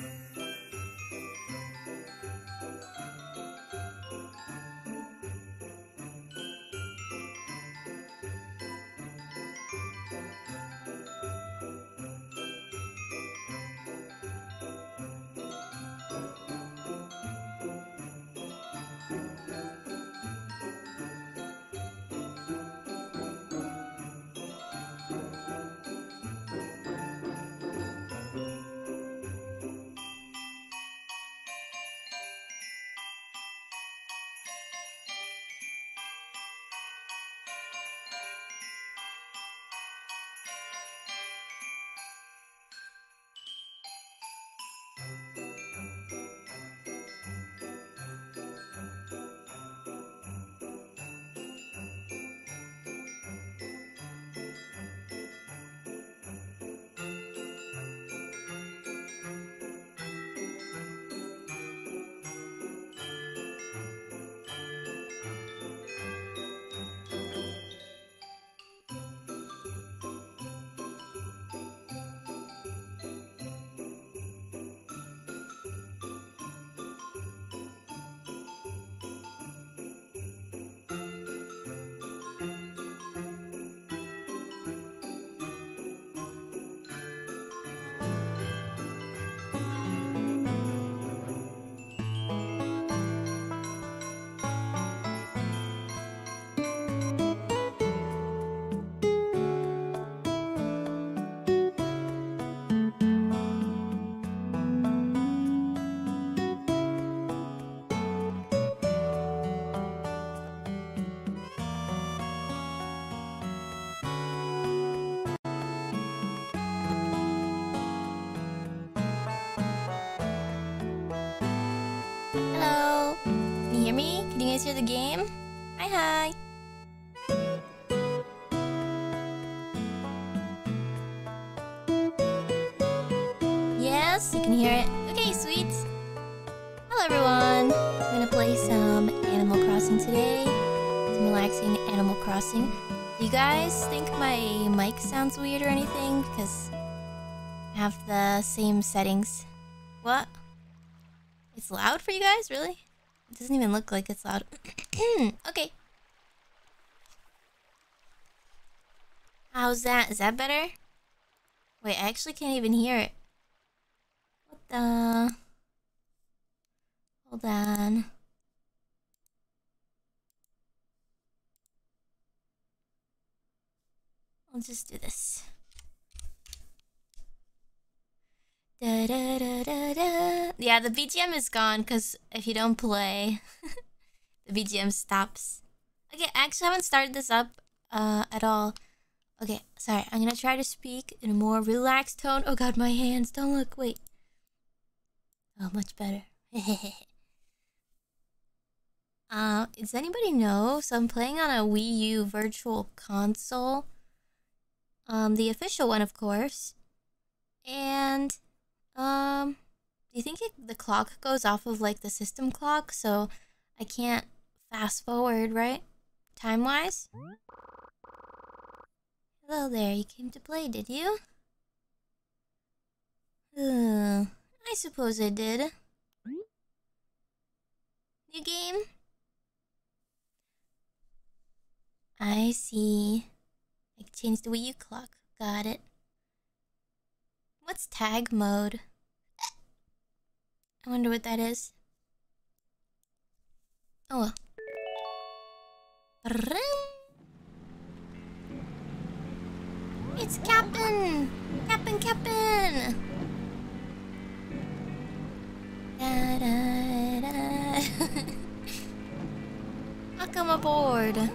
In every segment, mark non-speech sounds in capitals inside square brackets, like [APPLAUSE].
Hello. Hear me? Can you guys hear the game? Hi, hi. Yes, you can hear it. Okay, sweet. Hello, everyone. I'm gonna play some Animal Crossing today. Some relaxing Animal Crossing. Do you guys think my mic sounds weird or anything? Because I have the same settings. What? It's loud for you guys, really? Doesn't even look like it's loud. [CLEARS THROAT] okay. How's that? Is that better? Wait, I actually can't even hear it. What the? Hold on. I'll just do this. Da, da, da. Yeah, the BGM is gone because if you don't play, [LAUGHS] the BGM stops. Okay, I actually haven't started this up uh, at all. Okay, sorry. I'm gonna try to speak in a more relaxed tone. Oh god, my hands. Don't look. Wait. Oh, much better. [LAUGHS] uh, does anybody know? So I'm playing on a Wii U Virtual Console. Um, the official one, of course. And um, do you think it, the clock goes off of like the system clock, so I can't fast forward, right? Time wise. Hello there. You came to play, did you? Uh, I suppose I did. New game. I see. I changed the Wii U clock. Got it. What's tag mode? I wonder what that is. Oh well. It's Captain! Captain, Captain! Da, da, da. [LAUGHS] Welcome aboard.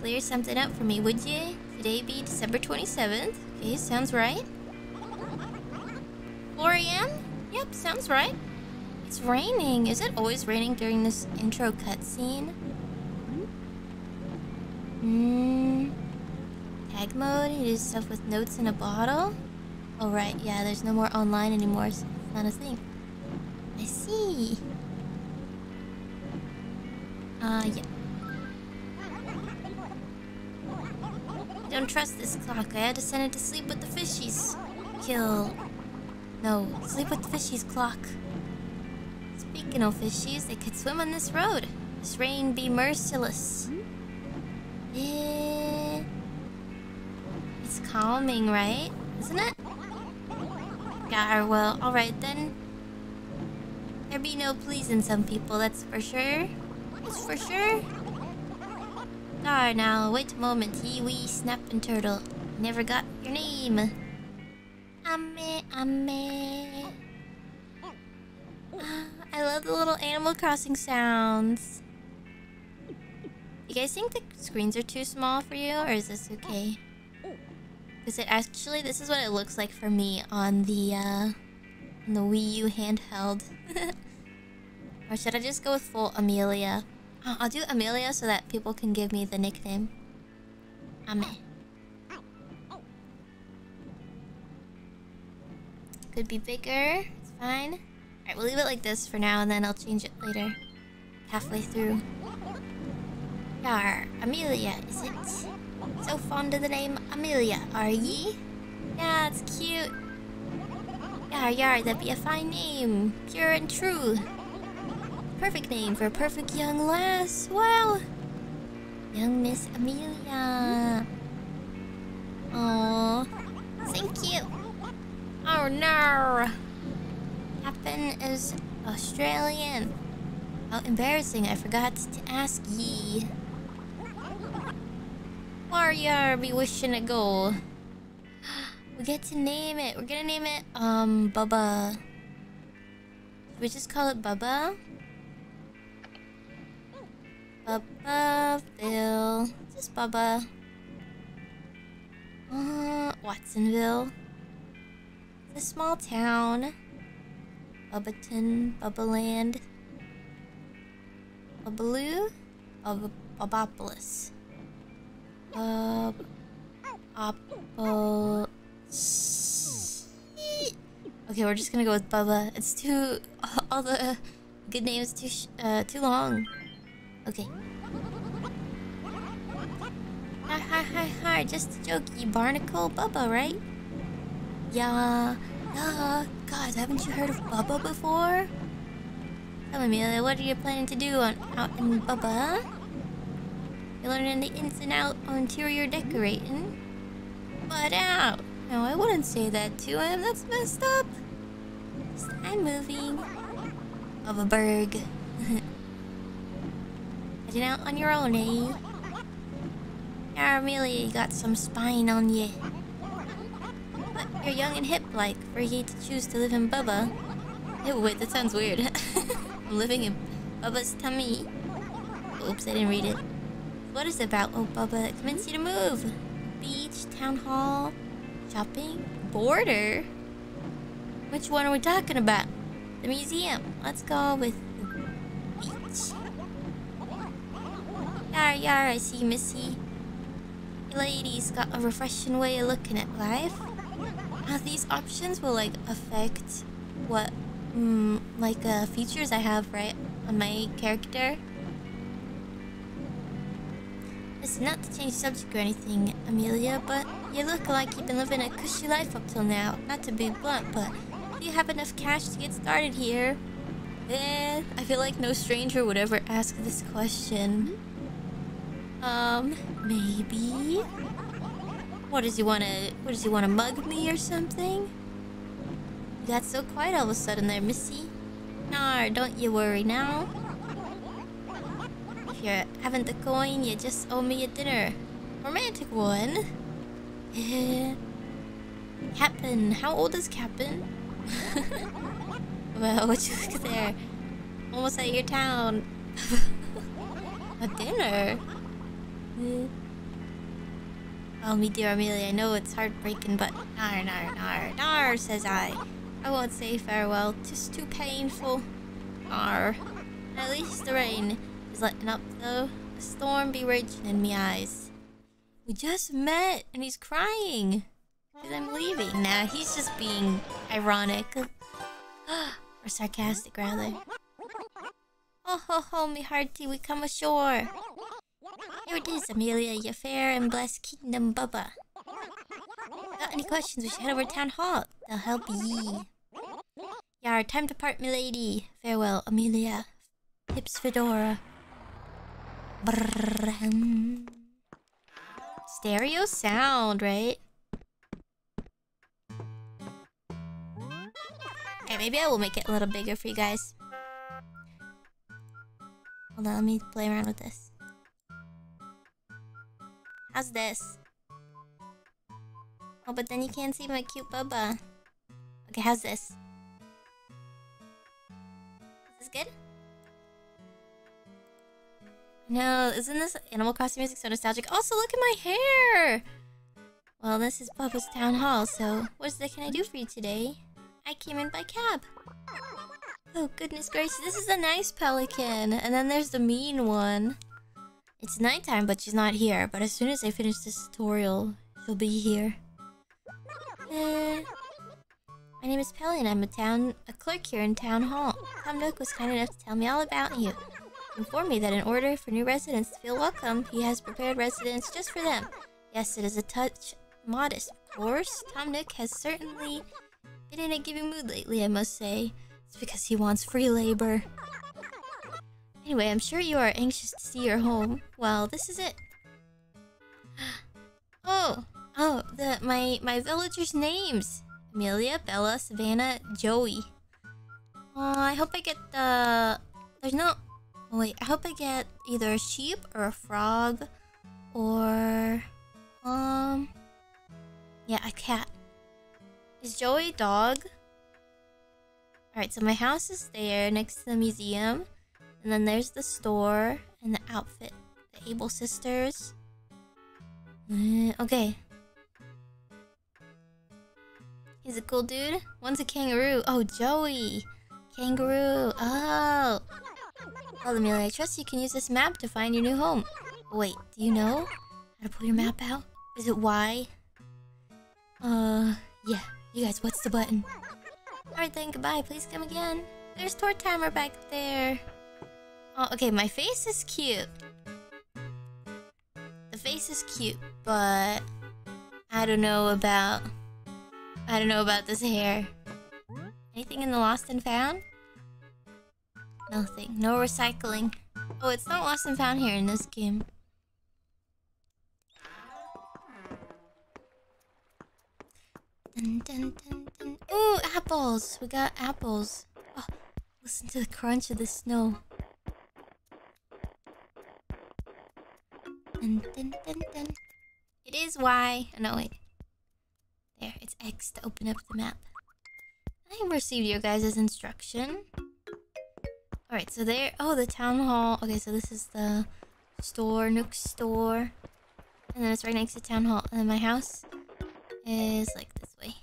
Clear something up for me, would you? Today be December 27th. Okay, sounds right. 4 a.m.? Yep, sounds right. It's raining. Is it always raining during this intro cutscene? Hmm. Tag mode? You do stuff with notes in a bottle? Oh, right. Yeah, there's no more online anymore, so it's not a thing. I see. Uh, yeah. I Don't trust this clock. I had to send it to sleep with the fishies. Kill. No, sleep with the fishies clock. Speaking of fishies, they could swim on this road. This rain be merciless. It's calming, right? Isn't it? Yeah, well, alright then. There be no pleasing some people, that's for sure. That's for sure. Dar now, wait a moment, ye wee snapping turtle. Never got your name. Ame, ame. Ah, I love the little Animal Crossing sounds. You guys think the screens are too small for you, or is this okay? Because it actually, this is what it looks like for me on the, uh, on the Wii U handheld. [LAUGHS] or should I just go with full Amelia? Oh, I'll do Amelia so that people can give me the nickname. Ame. Could be bigger. It's fine. Alright, we'll leave it like this for now and then I'll change it later. Halfway through. Yar, Amelia, is it? So fond of the name Amelia, are ye? Yeah, it's cute. Yar, yar, that'd be a fine name. Pure and true. Perfect name for a perfect young lass. Well, young Miss Amelia. Oh, thank you. Oh no. Captain is Australian. How embarrassing, I forgot to ask ye. Warrior be wishing to go. We get to name it. We're gonna name it, um, Bubba. Should we just call it Bubba? Bubba, Bill. Just Bubba. Uh, Watsonville. A small town. Bubbaton, Bubbaland. Bubbaloo? Bub Bubopolis. Bub... Apple... Okay, we're just gonna go with Bubba. It's too... [LAUGHS] All the good names too uh, too long. Okay. Hi, hi, hi, hi. Just a joke, you barnacle Bubba, right? Yeah. Yeah. God, haven't you heard of Bubba before? Tell me, Amelia, what are you planning to do on out in Bubba? You're learning the ins and outs on interior decorating? But out! No, I wouldn't say that to him. That's messed up. I'm moving. Of a berg. [LAUGHS] Heading out on your own, eh? Yeah, Amelia, you got some spine on you. You're young and hip like for you to choose to live in Bubba. Wait, that sounds weird. I'm [LAUGHS] living in Bubba's tummy. Oops, I didn't read it. What is it about, oh Bubba, that convinced you to move? Beach, town hall, shopping, border? Which one are we talking about? The museum. Let's go with the beach. Yar yar, I see Missy. You ladies got a refreshing way of looking at life. How these options will like affect what mm, like uh, features I have right on my character. Listen, not to change subject or anything, Amelia, but you look like you've been living a cushy life up till now. Not to be blunt, but do you have enough cash to get started here? Eh, I feel like no stranger would ever ask this question. Um, maybe? What does he wanna, what does he wanna mug me or something? You got so quiet all of a sudden there, Missy. Nah, don't you worry now. If you haven't the coin, you just owe me a dinner. Romantic one. [LAUGHS] Captain, how old is Captain? [LAUGHS] well, what you look there? Almost at your town. [LAUGHS] a dinner? Oh, me dear Amelia, I know it's heartbreaking, but nar, nar, nar, nar, says I. I won't say farewell, tis too painful. Nar. At least the rain is letting up, though. The storm be raging in me eyes. We just met, and he's crying. Because I'm leaving. Nah, he's just being ironic. [GASPS] or sarcastic, rather. Oh ho ho, me hearty, we come ashore. Here it is, Amelia, your fair and blessed kingdom, Bubba. Got any questions? We should head over to town hall. They'll help ye. Yeah, time to part, milady. Farewell, Amelia. Pips Fedora. Brrrr. Stereo sound, right? Okay, maybe I will make it a little bigger for you guys. Hold on, let me play around with this. How's this? Oh, but then you can't see my cute bubba. Okay, how's this? Is this good? No, isn't this Animal Crossing music so nostalgic? Also, look at my hair! Well, this is Bubba's Town Hall, so what the, can I do for you today? I came in by cab. Oh, goodness gracious, this is a nice pelican. And then there's the mean one. It's nighttime, but she's not here. But as soon as I finish this tutorial, she'll be here. Uh, my name is Pelly, and I'm a town a clerk here in Town Hall. Tom Nook was kind enough to tell me all about you. Inform me that in order for new residents to feel welcome, he has prepared residence just for them. Yes, it is a touch modest, of course. Tom Nook has certainly been in a giving mood lately, I must say. It's because he wants free labor. Anyway, I'm sure you are anxious to see your home. Well, this is it. [GASPS] Oh, oh, the my my villagers' names: Amelia, Bella, Savannah, Joey. Oh, I hope I get the. There's no. Oh, wait, I hope I get either a sheep or a frog, or um, yeah, a cat. Is Joey dog? Alright, so my house is there next to the museum. And then there's the store and the outfit. The Able Sisters. Uh, okay. He's a cool dude. One's a kangaroo. Oh, Joey. Kangaroo. Oh. Well, Amelia, I trust you can use this map to find your new home. Wait, do you know how to pull your map out? Is it Y? Uh, yeah. You guys, what's the button? Alright then, goodbye. Please come again. There's Tortimer back there. Oh, okay, my face is cute. The face is cute, but... I don't know about... I don't know about this hair. Anything in the Lost and Found? Nothing. No recycling. Oh, it's not Lost and Found here in this game. Dun, dun, dun. Ooh, apples! We got apples. Oh, listen to the crunch of the snow. Dun, dun, dun, dun. It is Y. Oh, no, wait. There, it's X to open up the map. I received your guys' instruction. Alright, so there... Oh, the town hall. Okay, so this is the store, Nook store. And then it's right next to town hall. And then my house is like this way.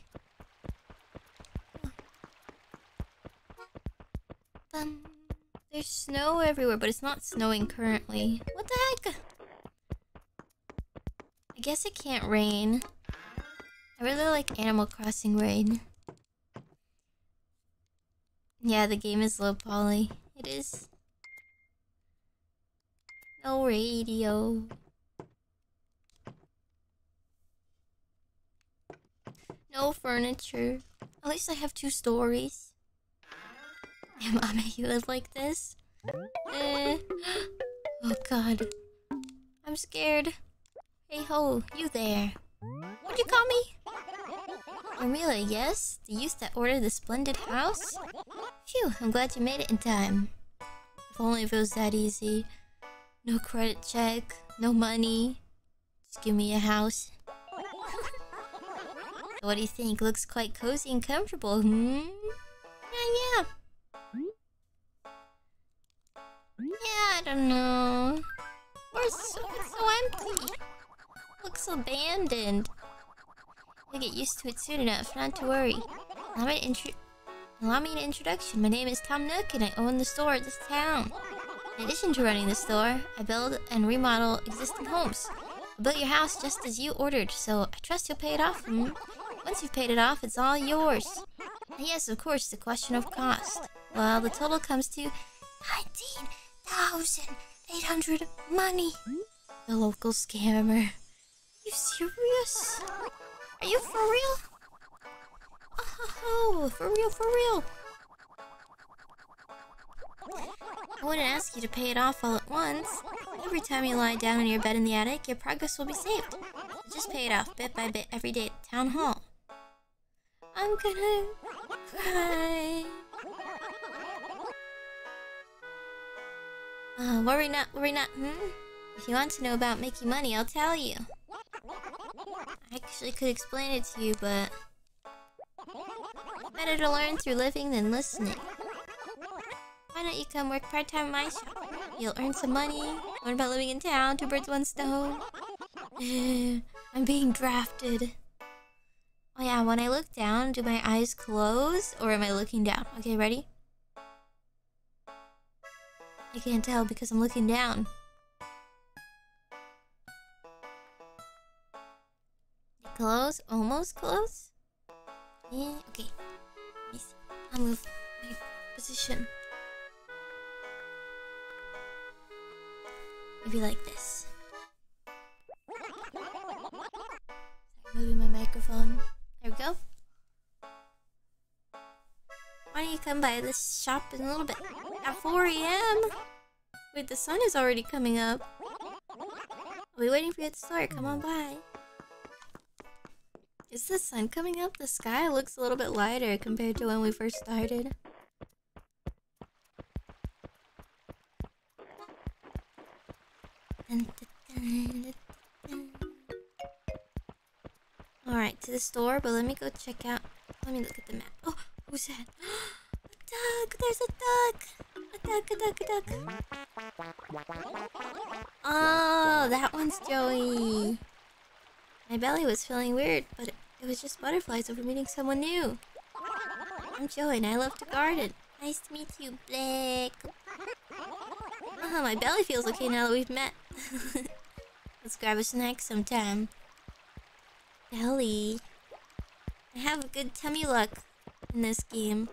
Um, there's snow everywhere, but it's not snowing currently. What the heck? I guess it can't rain. I really like Animal Crossing rain. Yeah, the game is low poly. It is. No radio. No furniture. At least I have two stories. Am I you live like this? Eh. [GASPS] Oh god. I'm scared. Hey ho, you there. What'd you call me? Amelia, yes? The youth that ordered the splendid house? Phew, I'm glad you made it in time. If only it was that easy. No credit check, no money. Just give me a house. [LAUGHS] What do you think? Looks quite cozy and comfortable, hmm? Yeah, yeah. Yeah, I don't know. Where's so, so empty. Looks abandoned. I'll get used to it soon enough, not to worry. Allow me, intro Allow me an introduction. My name is Tom Nook and I own the store at this town. In addition to running the store, I build and remodel existing homes. I built your house just as you ordered, so I trust you'll pay it off. Hmm? Once you've paid it off, it's all yours. And yes, of course, the question of cost. Well, the total comes to 19,800 money. The local scammer. Are you serious? Are you for real? Oh, for real, for real. I wouldn't ask you to pay it off all at once. Every time you lie down in your bed in the attic, your progress will be saved. Just pay it off bit by bit every day at town hall. I'm gonna cry. Uh, worry not, worry not, hmm? If you want to know about making money, I'll tell you. I actually could explain it to you, but... Better to learn through living than listening. Why don't you come work part-time in my shop? You'll earn some money, learn about living in town, two birds, one stone. [SIGHS] I'm being drafted. Oh yeah, when I look down, do my eyes close or am I looking down? Okay, ready? I can't tell because I'm looking down. Close? Almost close? Yeah, okay. Let me see. I'll move my position. Maybe like this. moving my microphone. There we go. Why don't you come by this shop in a little bit? At 4 a.m.? Wait, the sun is already coming up. I'll be waiting for you at the store. Come on by. Is the sun coming up? The sky looks a little bit lighter compared to when we first started. Alright, to the store, but let me go check out. Let me look at the map. Oh, who's that? [GASPS] a duck! There's a duck! A duck, a duck, a duck. Oh, that one's Joey. My belly was feeling weird, but it was just butterflies over meeting someone new. I'm Joey and I love to garden. Nice to meet you, Blake. Oh, my belly feels okay now that we've met. [LAUGHS] Let's grab a snack sometime. Belly. I have a good tummy luck in this game.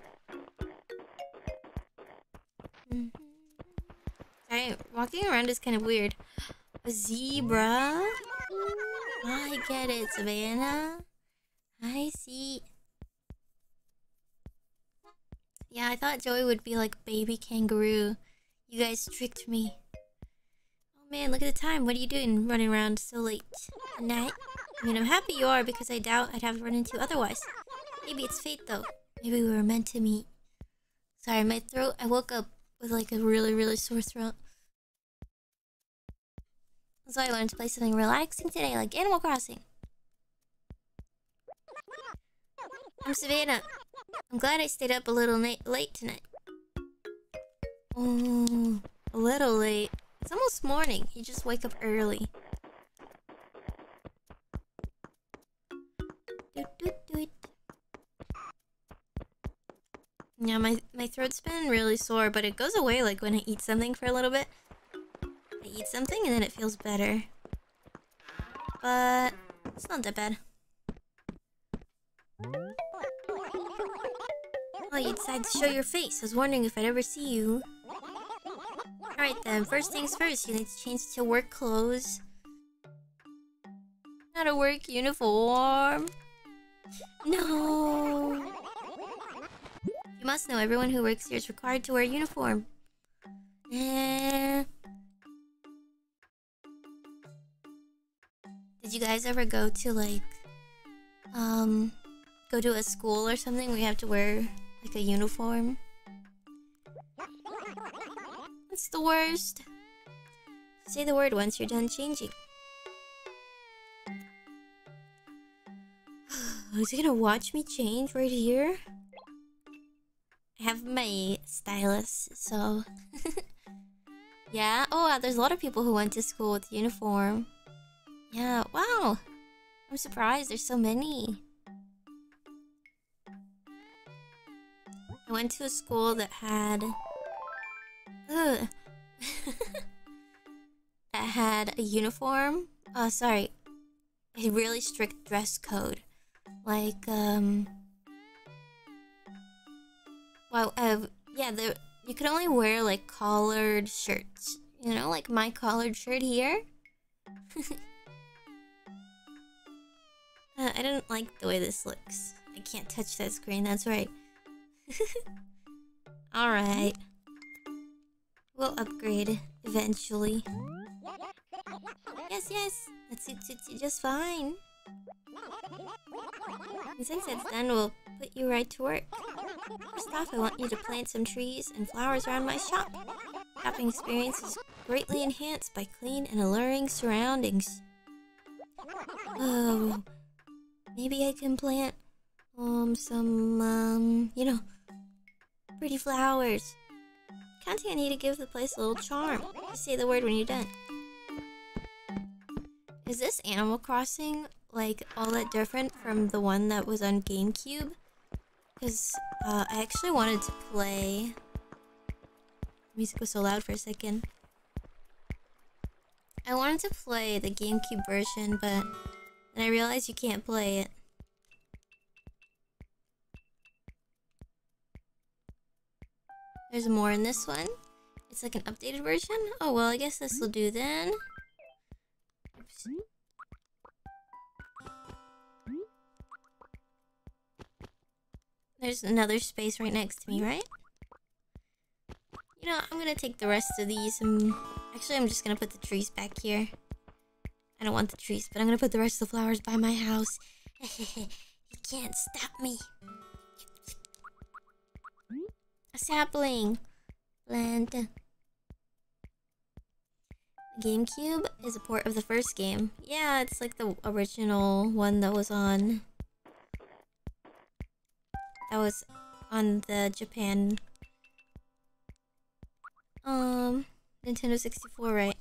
Mm -hmm. Sorry, walking around is kind of weird. A zebra? I get it, Savannah. I see. Yeah, I thought Joey would be like baby kangaroo. You guys tricked me. Oh man, look at the time. What are you doing running around so late at night? I mean, I'm happy you are because I doubt I'd have run into you otherwise. Maybe it's fate though. Maybe we were meant to meet. Sorry, my throat. I woke up with like a really, really sore throat. So I learned to play something relaxing today, like Animal Crossing. I'm Savannah. I'm glad I stayed up a little late tonight. Oh, a little late. It's almost morning. You just wake up early. Yeah, my, my throat's been really sore, but it goes away like when I eat something for a little bit. Eat something and then it feels better. But it's not that bad. Oh, you decided to show your face. I was wondering if I'd ever see you. Alright then, first things first, you need to change to work clothes. Not a work uniform. No. You must know everyone who works here is required to wear a uniform. Eh. Did you guys ever go to like um go to a school or something where you have to wear like a uniform? It's the worst. Say the word once you're done changing. [SIGHS] Is he gonna watch me change right here? I have my stylus, so... [LAUGHS] yeah, oh wow, there's a lot of people who went to school with uniform. Yeah, wow! I'm surprised there's so many. I went to a school that had... Ugh. [LAUGHS] that had a uniform. Oh, sorry. A really strict dress code. Like, um... Well, uh, yeah, the, you could only wear, like, collared shirts. You know, like my collared shirt here? [LAUGHS] uh, I don't like the way this looks. I can't touch that screen, that's right. [LAUGHS] Alright. We'll upgrade eventually. Yes, yes, that suits you just fine. And since it's done, we'll put you right to work. First off, I want you to plant some trees and flowers around my shop. Shopping experience is greatly enhanced by clean and alluring surroundings. Oh, maybe I can plant um some um you know pretty flowers. Counting I need to give the place a little charm. Just say the word when you're done. Is this Animal Crossing like all that different from the one that was on GameCube? Because uh, I actually wanted to play. Music was so loud for a second. I wanted to play the GameCube version, but then I realize you can't play it. There's more in this one. It's like an updated version. Oh, well, I guess this will do then. Oops. There's another space right next to me, right? You know, I'm gonna take the rest of these and... Actually, I'm just gonna put the trees back here. I don't want the trees, but I'm gonna put the rest of the flowers by my house. [LAUGHS] you can't stop me. A sapling. Plant. GameCube is a port of the first game. Yeah, it's like the original one that was on... That was on the Japan... Um... Nintendo 64, right?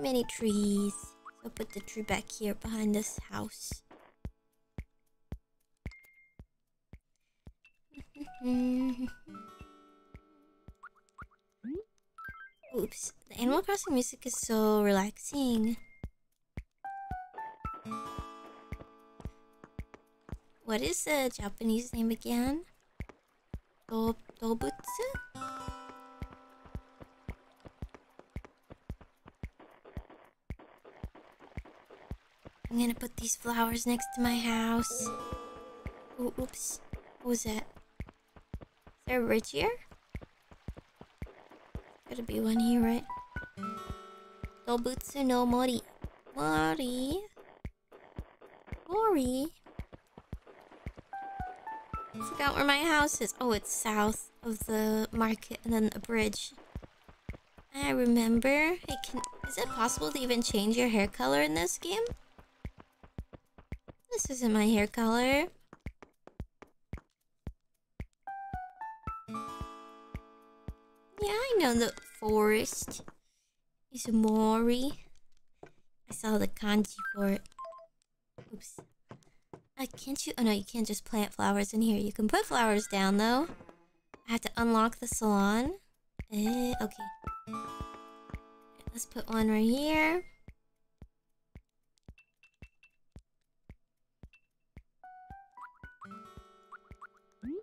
Many trees. I'll put the tree back here behind this house. [LAUGHS] Oops, the Animal Crossing music is so relaxing. What is the Japanese name again? Do Dobutsu? I'm gonna put these flowers next to my house. Oh, oops. What was that? Is there a bridge here? Gotta be one here, right? Dobutsu no Mori. Mori? Mori? Forgot where my house is. Oh, it's south of the market and then a bridge. I remember. Hey, can, is it possible to even change your hair color in this game? This isn't my hair color. Yeah, I know the forest is Mori. I saw the kanji for it. Oops. Uh, can't you? Oh no, you can't just plant flowers in here. You can put flowers down though. I have to unlock the salon. Eh, okay. Let's put one right here.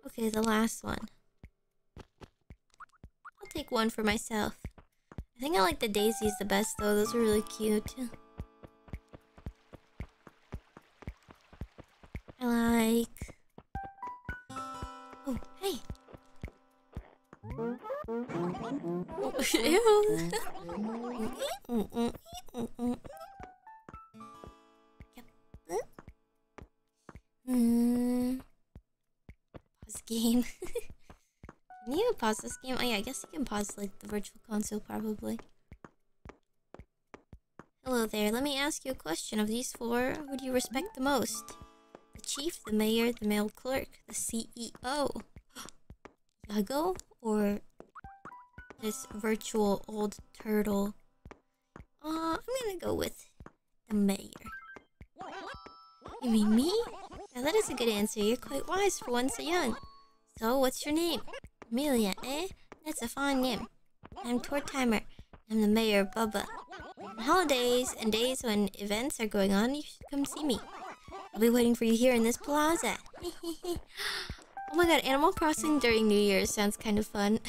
Okay, the last one. I'll take one for myself. I think I like the daisies the best though. Those are really cute. I like... Oh, hey! [LAUGHS] yep. Hmm game. [LAUGHS] can you pause this game? Oh yeah, I guess you can pause like the virtual console probably. Hello there, let me ask you a question. Of these four, who do you respect the most? The chief, the mayor, the mail clerk, the CEO? [GASPS] Yago? Or this virtual old turtle? Uh, I'm gonna go with the mayor. You mean me? Now that is a good answer. You're quite wise for one so young. So, what's your name? Amelia, eh? That's a fine name. I'm Tortimer. I'm the mayor of Bubba. On holidays and days when events are going on, you should come see me. I'll be waiting for you here in this plaza. [LAUGHS] oh my god, Animal Crossing during New Year's sounds kind of fun.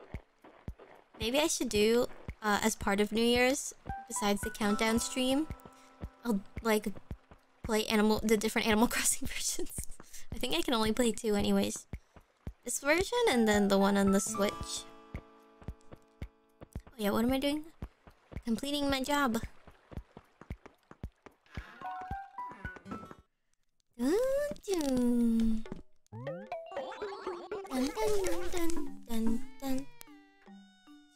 [LAUGHS] Maybe I should do, uh, as part of New Year's, besides the countdown stream, I'll, like, play animal the different Animal [LAUGHS] Crossing versions. I think I can only play two anyways. This version and then the one on the Switch. Oh yeah, what am I doing? Completing my job. Dun, dun. Dun, dun, dun, dun.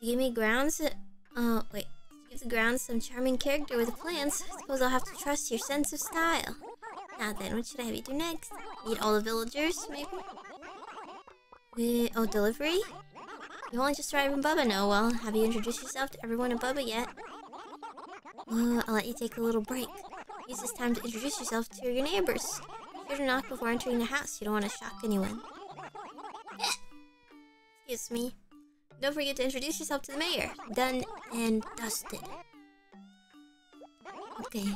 You give me grounds. Uh, wait. Grounds some charming character with plans. I suppose I'll have to trust your sense of style. Now then, what should I have you do next? Meet all the villagers, maybe? oh, delivery? You've only just arrived in Bubba No, well, have you introduced yourself to everyone in Bubba yet? Uh, I'll let you take a little break. Use this time to introduce yourself to your neighbors. Be sure to knock before entering the house. You don't want to shock anyone. [COUGHS] Excuse me. Don't forget to introduce yourself to the mayor. Done and dusted. Okay.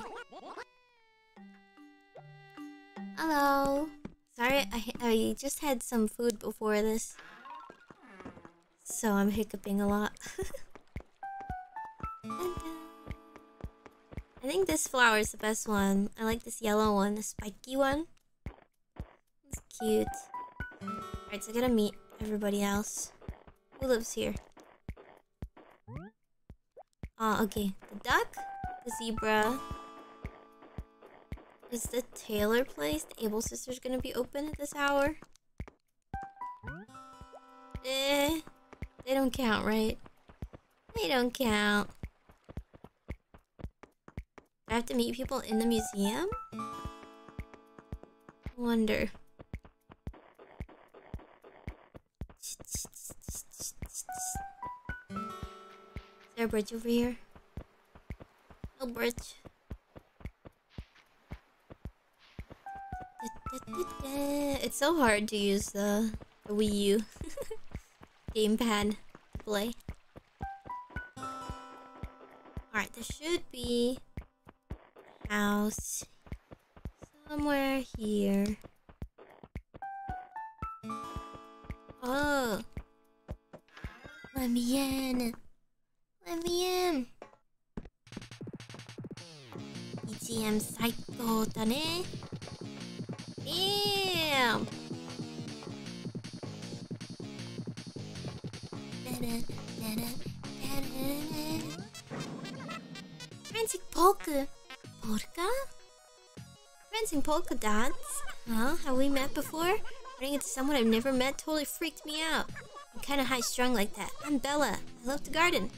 Hello. Sorry, I, I just had some food before this. So I'm hiccuping a lot. [LAUGHS] I think this flower is the best one. I like this yellow one, the spiky one. It's cute. Alright, so I gotta meet everybody else. Who lives here? Oh, okay. The duck, the zebra, is the tailor place, the Able Sisters, gonna be open at this hour? Eh, they don't count, right? They don't count. I have to meet people in the museum? Wonder. There a bridge over here? No bridge. It's so hard to use the, the Wii U [LAUGHS] gamepad to play. Alright, there should be house somewhere here. Oh. Let me in. Let me in. EGM 最高だね。Damn! Prancing polka. Polka? Prancing polka dots? Huh? Have we met before? Running into someone I've never met totally freaked me out. I'm kinda high strung like that. I'm Bella. I love to garden.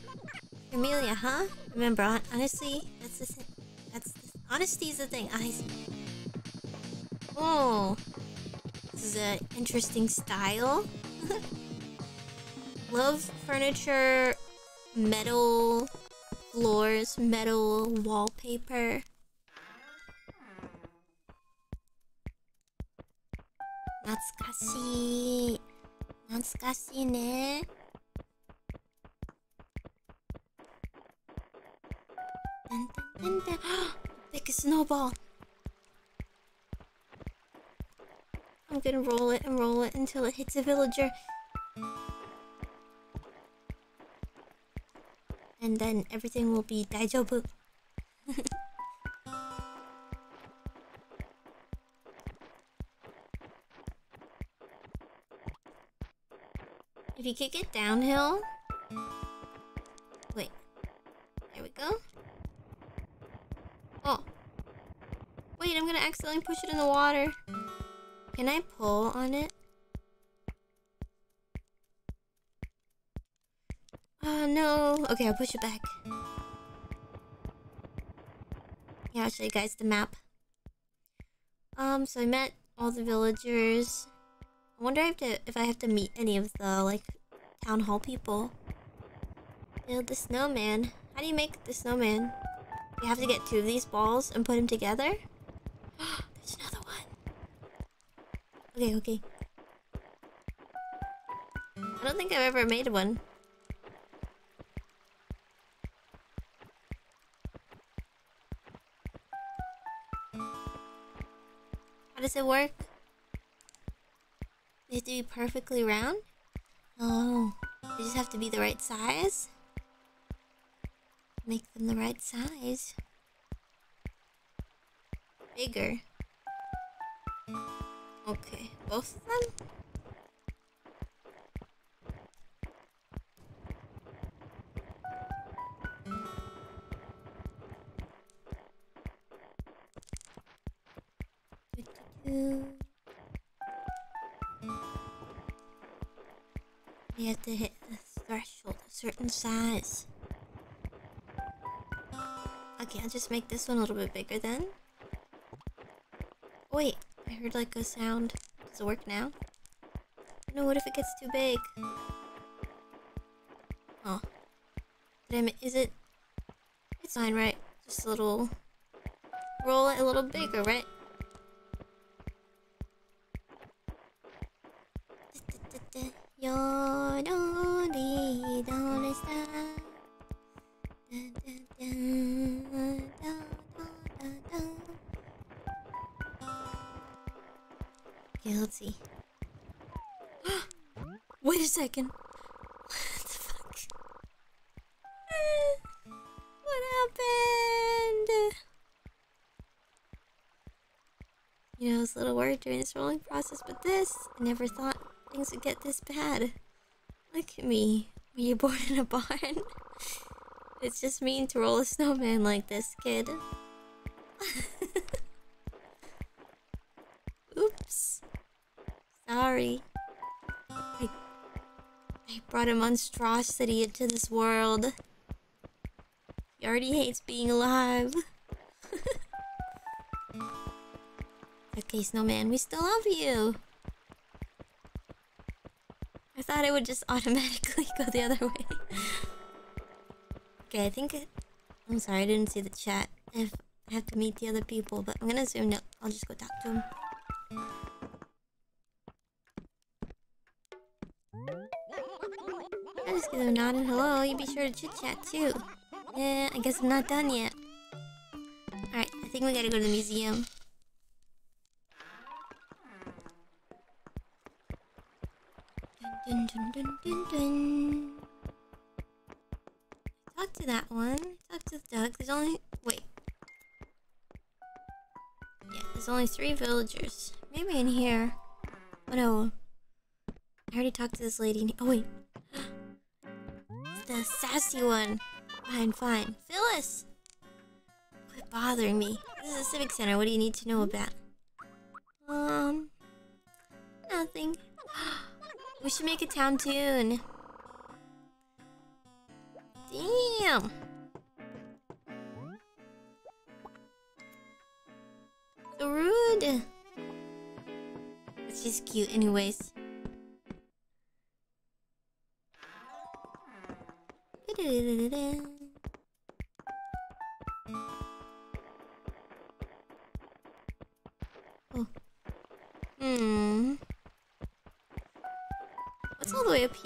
Amelia, huh? Remember, honestly, that's the thing. That's the, honesty is the thing. I. Oh, this is an interesting style. [LAUGHS] Love furniture, metal floors, metal wallpaper. Natsukashi. Natsukashi ne. Dun, dun, dun, dun. Big snowball. I'm gonna roll it and roll it until it hits a villager. And then everything will be daijobu. [LAUGHS] if you kick it downhill... Wait. There we go. Oh. Wait, I'm gonna accidentally push it in the water. Can I pull on it? Oh no. Okay, I'll push it back. Yeah, I'll show you guys the map. Um, so I met all the villagers. I wonder if, to, if I have to meet any of the, like, town hall people. Build the snowman. How do you make the snowman? You have to get two of these balls and put them together? [GASPS] There's another one. Okay, okay. I don't think I've ever made one. How does it work? They have to be perfectly round? Oh, they just have to be the right size? make them the right size. Bigger. Okay, both of them? We have to hit the threshold, a certain size. Okay, I'll just make this one a little bit bigger then. Wait, I heard like a sound. Does it work now? No, what if it gets too big? Oh. Did I is it? It's fine, right? Just a little... Roll it a little bigger, right? Second. [LAUGHS] What the fuck? [LAUGHS] what happened? You know, I was a little worried during this rolling process, but this, I never thought things would get this bad. Look at me. Were you born in a barn? [LAUGHS] it's just mean to roll a snowman like this, kid. Brought a monstrosity into this world. He already hates being alive. [LAUGHS] okay, snowman, we still love you. I thought it would just [LAUGHS] automatically go the other way. okay, I think it... I'm sorry, I didn't see the chat. I have to meet the other people, but I'm gonna assume no. I'll just go talk to him. I just give them a nod and hello. You be sure to chit chat too. Yeah, I guess I'm not done yet. Alright, I think we gotta go to the museum. Dun, dun, dun, Talk to that one. Talk to the duck. There's only... Wait. Yeah, there's only three villagers. Maybe in here. Oh no. I already talked to this lady. Oh wait. Sassy one. Fine, fine. Phyllis! Quit bothering me. This is a civic center. What do you need to know about? Um... Nothing. [GASPS] We should make a town tune.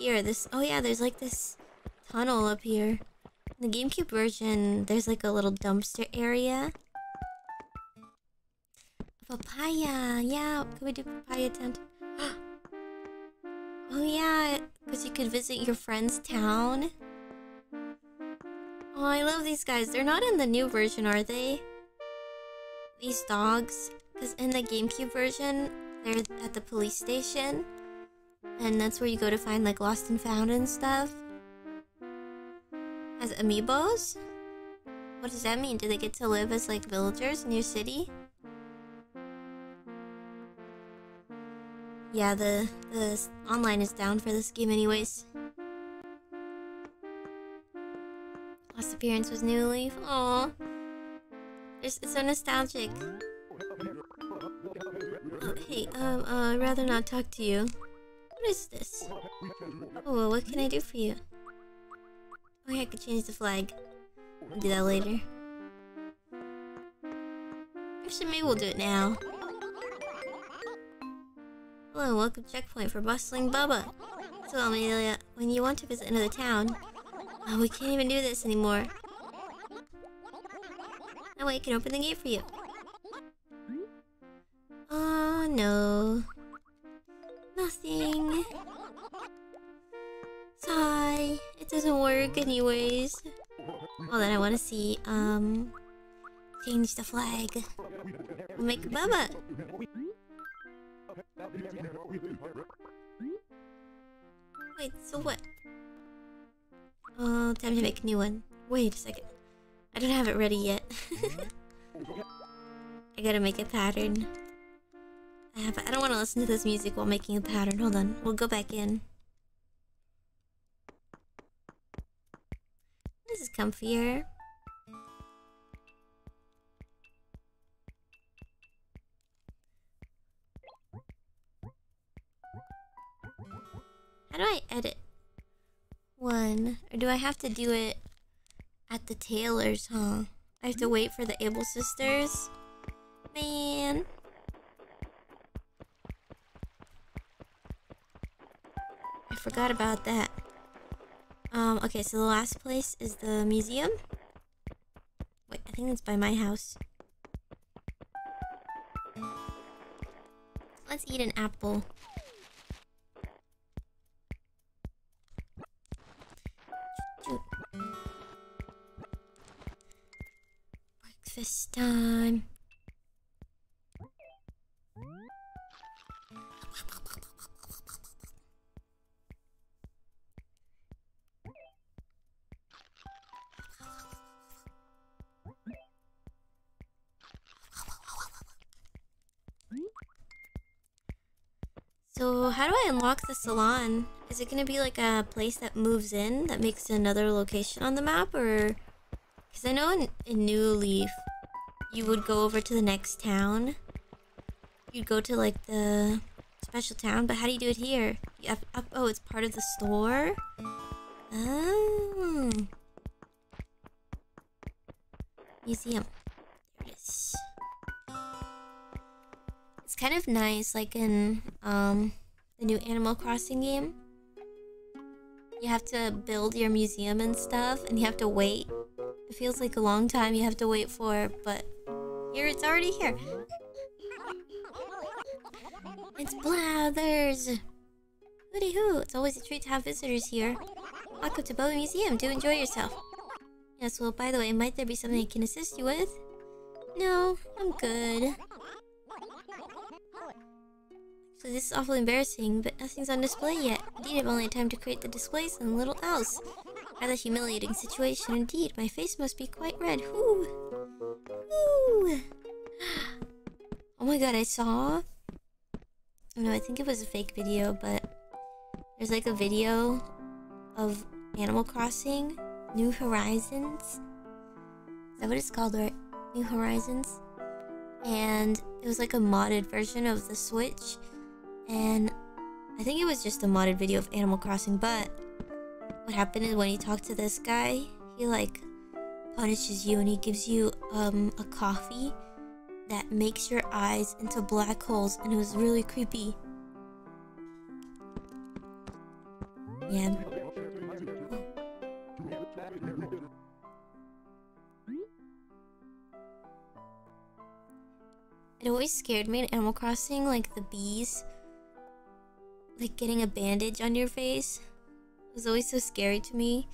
Here? This oh yeah, there's like this tunnel up here. In the GameCube version, there's like a little dumpster area. Papaya, yeah, can we do papaya tent? [GASPS] oh yeah, because you could visit your friend's town. Oh, I love these guys. They're not in the new version, are they? These dogs. Because in the GameCube version, they're at the police station. And that's where you go to find like lost and found and stuff. As amiibos? What does that mean? Do they get to live as like villagers in your city? Yeah, the the online is down for this game anyways. Last appearance was New Leaf. Aww. It's, it's so nostalgic. Oh, hey, um, uh, I'd rather not talk to you. What is this? Oh, what can I do for you? Oh yeah, I could change the flag. I'll do that later. Actually, maybe we'll do it now. Hello, welcome checkpoint for Bustling Bubba. So, Amelia, when you want to visit another town... Oh, we can't even do this anymore. That way I can open the gate for you. Oh, no. Nothing. Sigh. It doesn't work anyways. Well, then I want to see, um... Change the flag. Make Bubba. Wait, so what? Oh, time to make a new one. Wait a second. I don't have it ready yet. [LAUGHS] I gotta make a pattern. But I don't want to listen to this music while making a pattern. Hold on, we'll go back in. This is comfier. How do I edit? One. Or do I have to do it at the tailor's, huh? I have to wait for the Able Sisters? Man. I forgot about that. Um, okay, so the last place is the museum. Wait, I think it's by my house. Let's eat an apple. Breakfast time. So, how do I unlock the salon? Is it gonna be like a place that moves in that makes another location on the map, or because I know in, in New Leaf you would go over to the next town. You'd go to like the special town, but how do you do it here? Have, up, oh, it's part of the store. Oh, museum. There it is it's kind of nice, like in um, the new Animal Crossing game. You have to build your museum and stuff, and you have to wait. It feels like a long time you have to wait for, but here it's already here. [LAUGHS] It's Blathers! Hooty hoo! It's always a treat to have visitors here. Welcome to Bowie Museum. Do enjoy yourself. Yes, well, by the way, might there be something I can assist you with? No, I'm good. This is awfully embarrassing, but nothing's on display yet. Indeed, I've only had time to create the displays and little else. Rather humiliating situation indeed. My face must be quite red. Whoo! Whoo! [GASPS] Oh my god, I saw... No, I think it was a fake video, but... There's like a video of Animal Crossing New Horizons. Is that what it's called, right? New Horizons? And it was like a modded version of the Switch and I think it was just a modded video of Animal Crossing, but what happened is when you talk to this guy, he like punishes you and he gives you um a coffee that makes your eyes into black holes and it was really creepy. Yeah. It always scared me in Animal Crossing, like the bees like getting a bandage on your face was always so scary to me.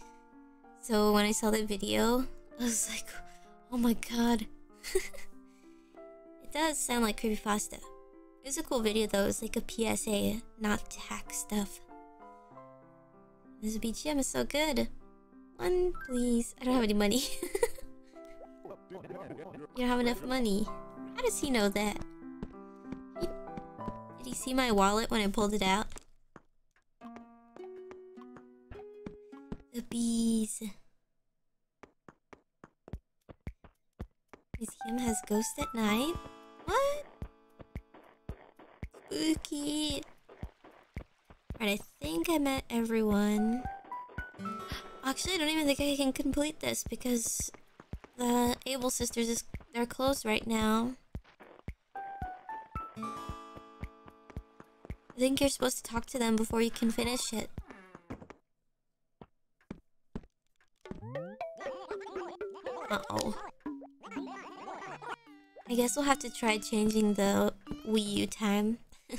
So when I saw that video, [LAUGHS] I was like, oh my god. [LAUGHS] it does sound like creepypasta. It was a cool video though, it was like a PSA, not to hack stuff. This BGM is so good. One, please. I don't have any money. [LAUGHS] you don't have enough money. How does he know that? Did he see my wallet when I pulled it out? The bees. Museum has ghosts at night? What? Spooky. Alright, I think I met everyone. Actually, I don't even think I can complete this because the Able Sisters is they're closed right now. I think you're supposed to talk to them before you can finish it. Uh-oh. I guess we'll have to try changing the Wii U time. [LAUGHS]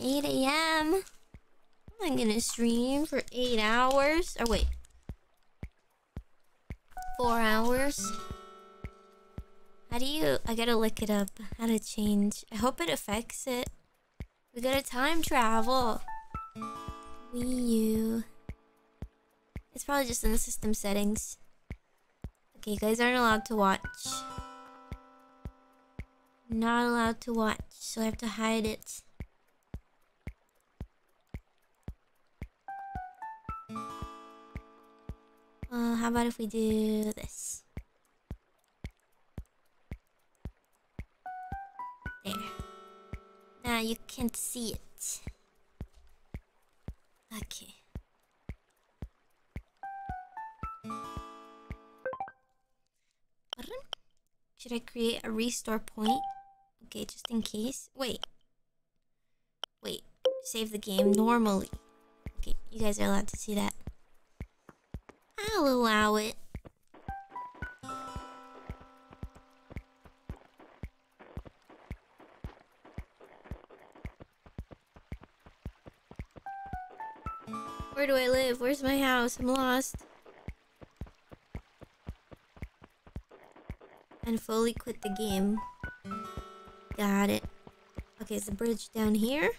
8 a.m. I'm gonna stream for 8 hours. Or wait. 4 hours. How do you... I gotta look it up. How to change. I hope it affects it. We gotta time travel. Wii U. It's probably just in the system settings. Okay, you guys aren't allowed to watch. Not allowed to watch, so I have to hide it. Uh, how about if we do this? There. Now you can't see it. Okay. Should I create a restore point? Okay, just in case. Wait. Wait. Save the game normally. Okay, you guys are allowed to see that. I'll allow it. Where do I live? Where's my house? I'm lost. And fully quit the game. Got it. Okay, it's the bridge down here.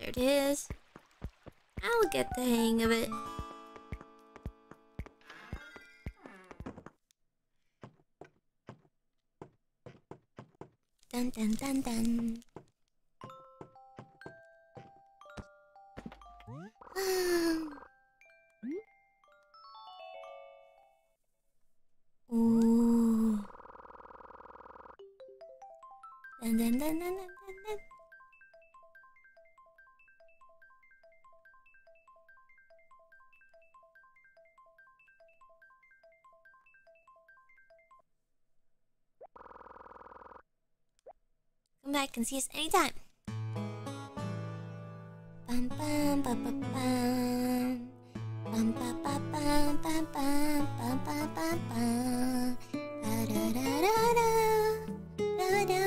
There it is. I'll get the hang of it. Dun dun dun dun. Come back and see us anytime. Bum bum bum bum bum. Bum bum bum bum bum bum bum bum. Da da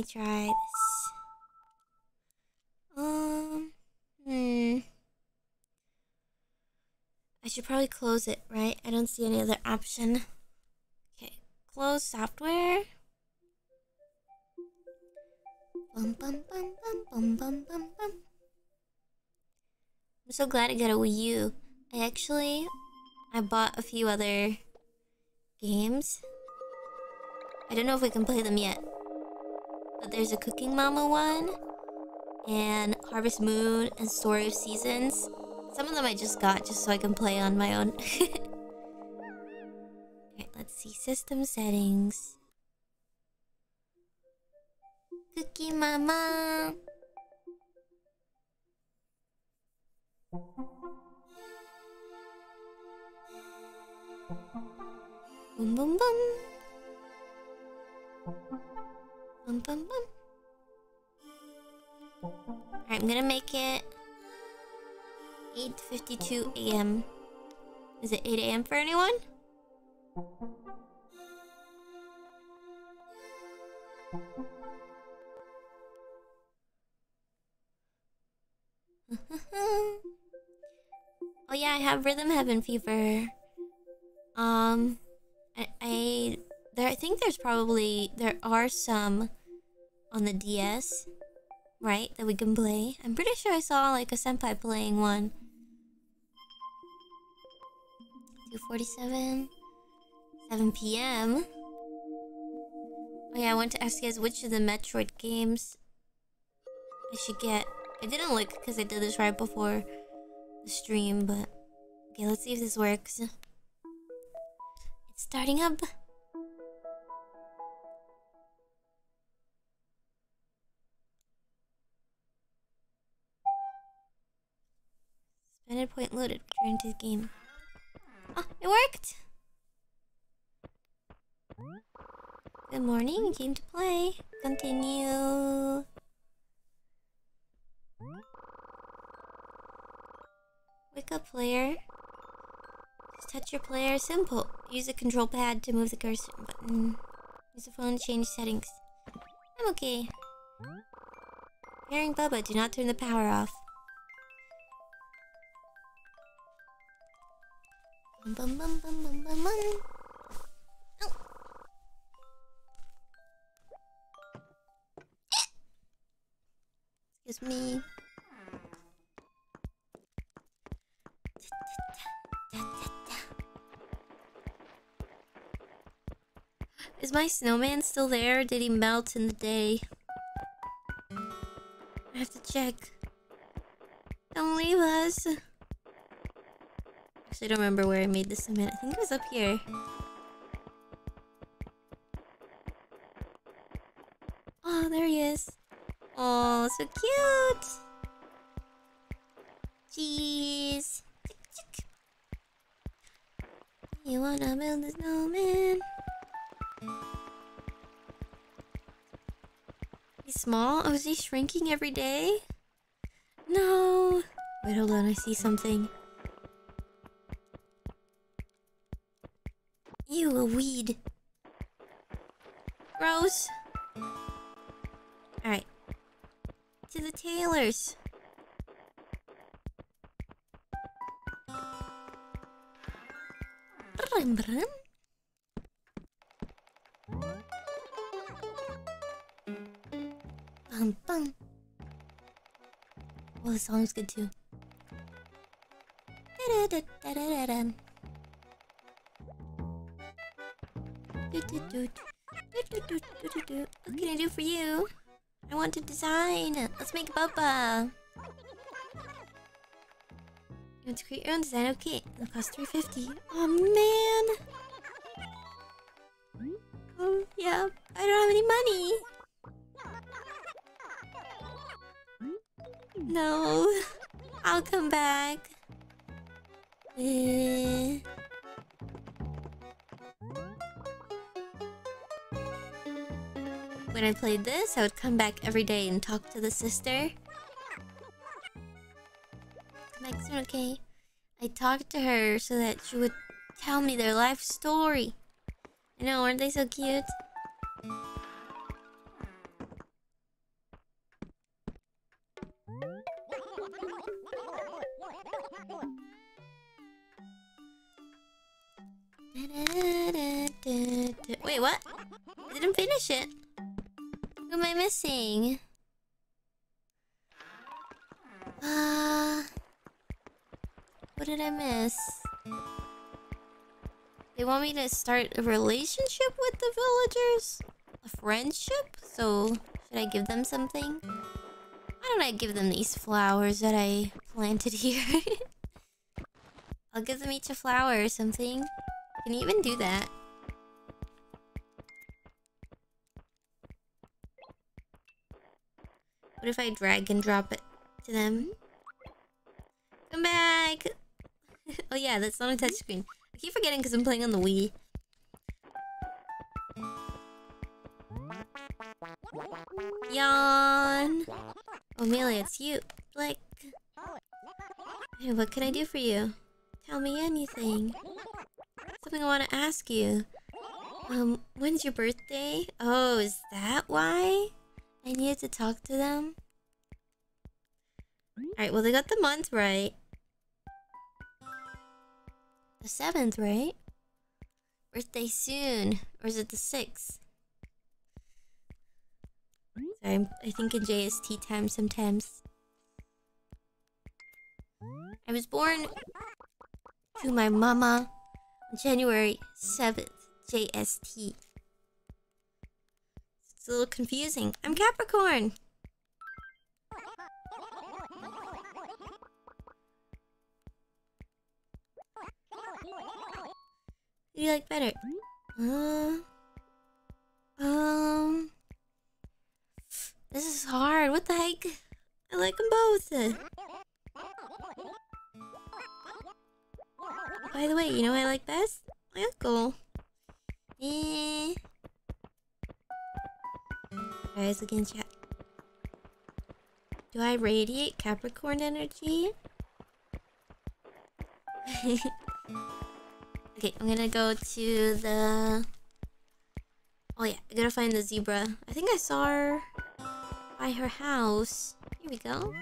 me try this. Um, hmm. I should probably close it, right? I don't see any other option. Okay, close software. Bum bum bum bum bum bum bum bum. I'm so glad I got a Wii U. I actually, I bought a few other games. I don't know if we can play them yet. But there's a Cooking Mama one, and Harvest Moon, and Story of Seasons. Some of them I just got just so I can play on my own. [LAUGHS] Alright, let's see. System settings. Cookie Mama. Boom boom boom. Bum bum bum. I'm gonna make it 8.52 a.m. Is it 8 a.m. for anyone? [LAUGHS] oh yeah, I have Rhythm Heaven Fever. Um, I, I there. I think there's probably there are some on the DS, right? That we can play. I'm pretty sure I saw like a senpai playing one. 247, 7 p.m. Oh yeah, I want to ask you guys which of the Metroid games I should get. I didn't look because I did this right before the stream, but okay, let's see if this works. It's starting up. Point loaded. To the game. Oh, it worked! Good morning, game to play. Continue. Wake up, player. Just touch your player. Simple. Use the control pad to move the cursor button. Use the phone to change settings. I'm okay. Hearing Bubba, do not turn the power off. Bum bum bum bum bum bum. Excuse me. Is my snowman still there? Did he melt in the day? I have to check. Don't leave us. Actually, don't remember where I made this minute. I think it was up here. Oh, there he is. Oh, so cute. Jeez. You wanna build a snowman? He's small? Oh, is he shrinking every day? No. Wait, hold on. I see something. Ew, a weed. Gross. Alright. To the tailors. Brum, brum. Bum, bum. Well, the song's good too. Da-da-da-da-da-da-dum. Do-do-do. Do-do-do-do-do-do. What can I do for you? I want to design. Let's make a Bubba. You want to create your own design? Okay, it'll cost 350 Oh man. Oh yeah, I don't have any money. No, [LAUGHS] I'll come back. Eh. When I played this, I would come back every day and talk to the sister. Come okay? I talked to her so that she would tell me their life story. I know, aren't they so cute? [LAUGHS] Wait, what? I didn't finish it. Who am I missing? Uh, what did I miss? They want me to start a relationship with the villagers? A friendship? So, should I give them something? Why don't I give them these flowers that I planted here? [LAUGHS] I'll give them each a flower or something. Can you even do that? What if I drag and drop it to them? Come back! [LAUGHS] oh yeah, that's not a touchscreen. I keep forgetting because I'm playing on the Wii. Yawn! Oh, Amelia, it's you. Like... Hey, what can I do for you? Tell me anything. Something I want to ask you. Um, when's your birthday? Oh, is that why? I needed to talk to them. Alright, well they got the month right. The 7th, right? Birthday soon. Or is it the 6th? Sorry, I think in JST time sometimes. I was born to my mama on January 7th, JST. A little confusing. I'm Capricorn! Do you like better? Uh, um... This is hard. What the heck? I like them both. by the way, you know what I like best? My uncle. Eh. Guys, look in chat. Do I radiate Capricorn energy? [LAUGHS] okay, I'm gonna go to the... Oh yeah, I gotta find the zebra. I think I saw her by her house. Here we go.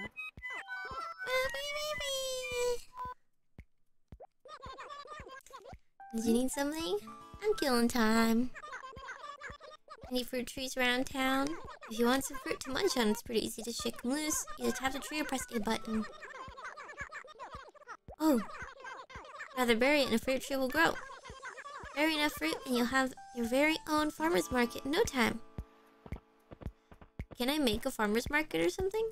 Did you need something? I'm killing time. Any fruit trees around town? If you want some fruit to munch on, it's pretty easy to shake them loose. You just tap the tree or press A button. Oh. Rather bury it and a fruit tree will grow. Bury enough fruit and you'll have your very own farmer's market in no time. Can I make a farmer's market or something?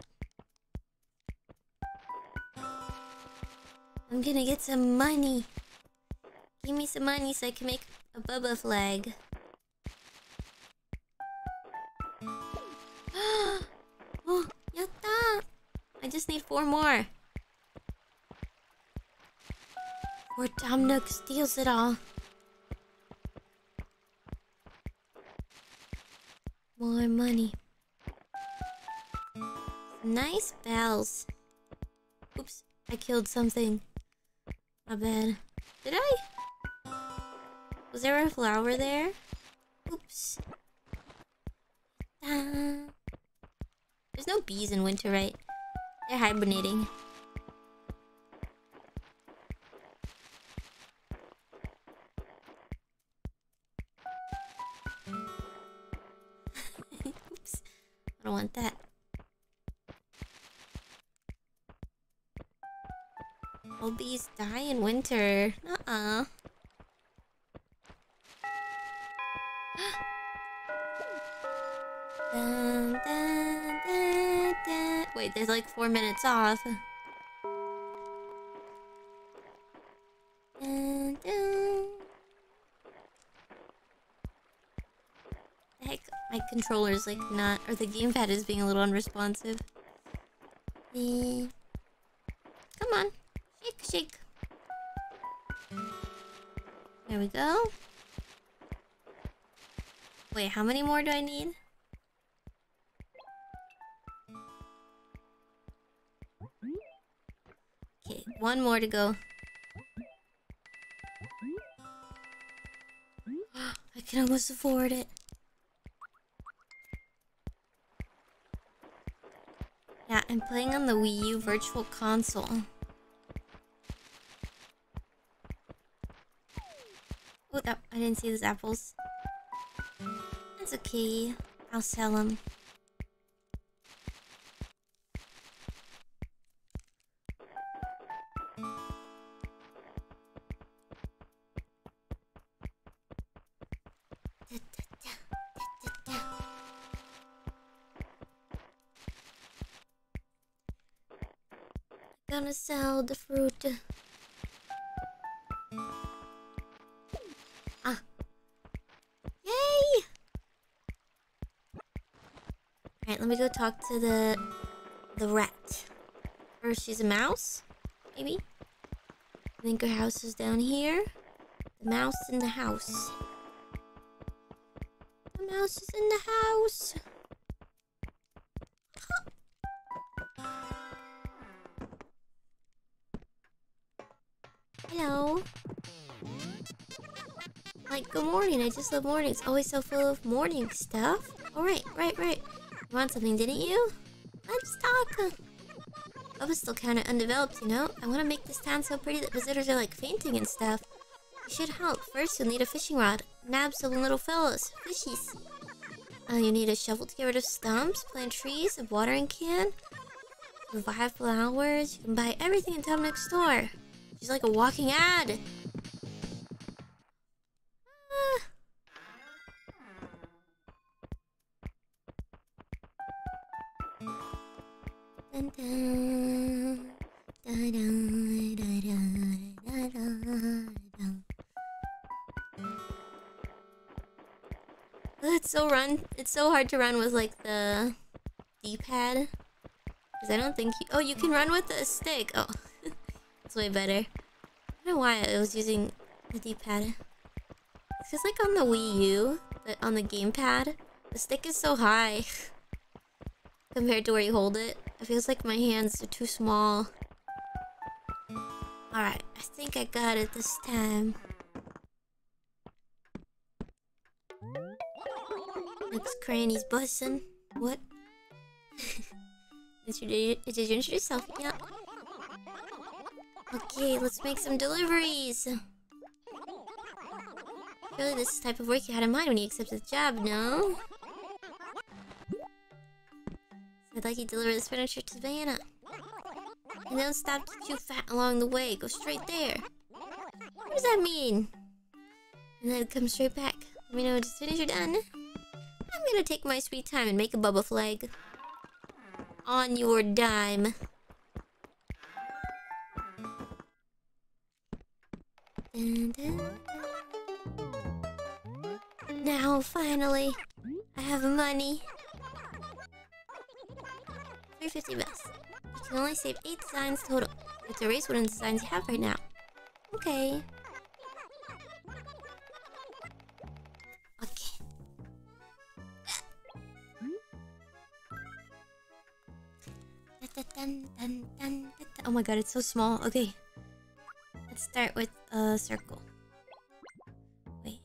I'm gonna get some money. Give me some money so I can make a Bubba flag. I just need four more. Or Tom Nook steals it all. More money. Nice bells. Oops, I killed something. My bad. Did I? Was there a flower there? Oops. Uh, there's no bees in winter, right? They're hibernating. Oops. [LAUGHS] I don't want that. All bees die there's like four minutes off. Heck, my controller's like not, or the gamepad is being a little unresponsive. Eh. Come on, shake, shake. There we go. Wait, how many more do I need? One more to go. [GASPS] I can almost afford it. Yeah, I'm playing on the Wii U Virtual Console. Oh, that I didn't see those apples. That's okay. I'll sell them. Sell the fruit. Ah. Yay! Alright, let me go talk to the the rat. Or she's a mouse? Maybe? I think her house is down here. The mouse in the house. The mouse is in the house. Good morning. I just love mornings. It's always so full of morning stuff. Alright, right, right. You want something, didn't you? Let's talk. I was still kind of undeveloped, you know? I want to make this town so pretty that visitors are like fainting and stuff. You should help. First, you'll need a fishing rod. Nab some little fellows. Fishies. Uh, you need a shovel to get rid of stumps, plant trees, a watering can, revive flowers. You can buy everything in town next door. She's like a walking ad. So hard to run with like the D-pad. Cause I don't think you. Oh, you can run with a stick. Oh, [LAUGHS] it's way better. I don't know why I was using the D-pad. It's just like on the Wii U, the, on the gamepad, the stick is so high [LAUGHS] compared to where you hold it. It feels like my hands are too small. Alright, I think I got it this time. Next cranny's bussin'. What? [LAUGHS] did, you, did you introduce yourself? Yeah. Okay, let's make some deliveries. Surely this is the type of work you had in mind when you accepted the job, no? I'd like you to deliver this furniture to Savannah. And don't stop to chew fat along the way. Go straight there. What does that mean? And then come straight back. Let me know as soon as you're done. Gonna take my sweet time and make a bubble flag. On your dime. Now, finally, I have money. 350 bells. You can only save 8 designs total. You have to erase the designs you have right now. Okay. My god, it's so small. Okay. Let's start with a circle. Wait.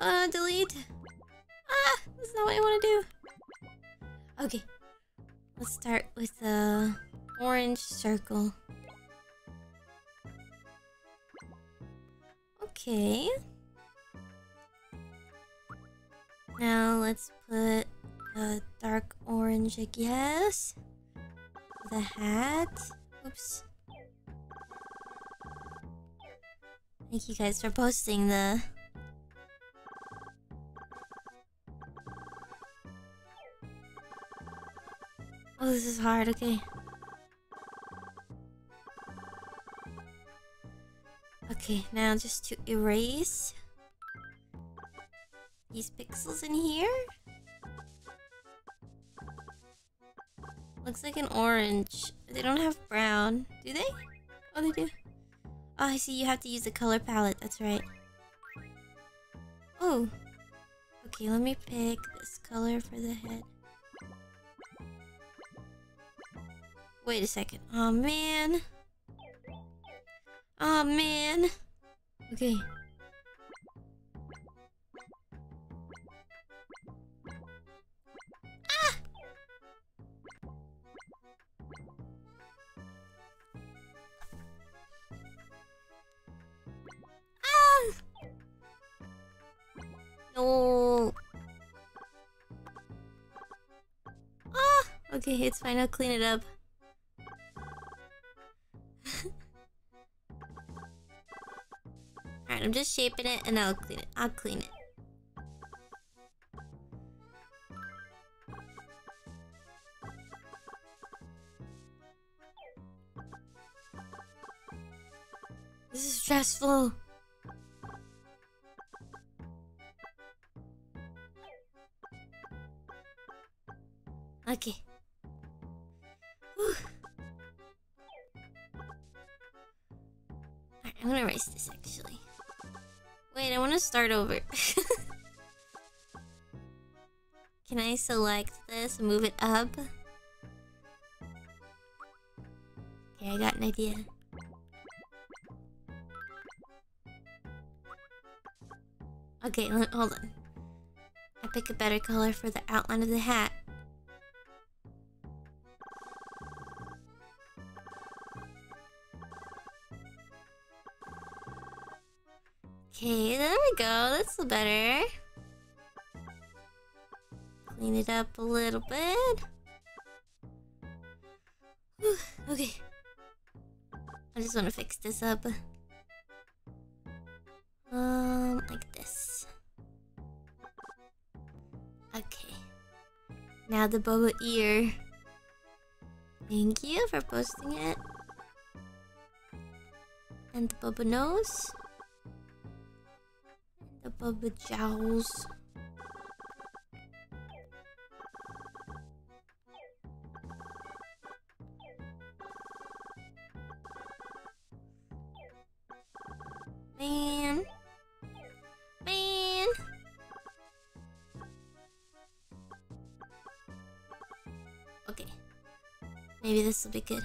Uh, delete. Ah, that's not what I want to do. Okay. Let's start with a orange circle. Okay. Now let's put a dark orange, I guess. The hat. Oops. Thank you guys for posting the... Oh, this is hard, okay. Okay, now just to erase these pixels in here. Looks like an orange. They don't have brown, do they? Oh, they do. Oh, I see. You have to use the color palette. That's right. Oh. Okay, let me pick this color for the head. Wait a second. Oh, man. Oh, man. Okay. No. Ah! Okay, it's fine. I'll clean it up. [LAUGHS] Alright, I'm just shaping it and I'll clean it. I'll clean it. This is stressful. Okay. I'm gonna erase this actually. Wait, I want to start over. [LAUGHS] Can I select this and move it up? Okay, I got an idea. Okay, hold on. I pick a better color for the outline of the hat. Okay, there we go. That's better. Clean it up a little bit. Whew, okay. I just want to fix this up. Um, like this. Okay. Now the Bubba ear. Thank you for posting it. And the Bubba nose above the jowls. Man. Man. Okay. Maybe this will be good.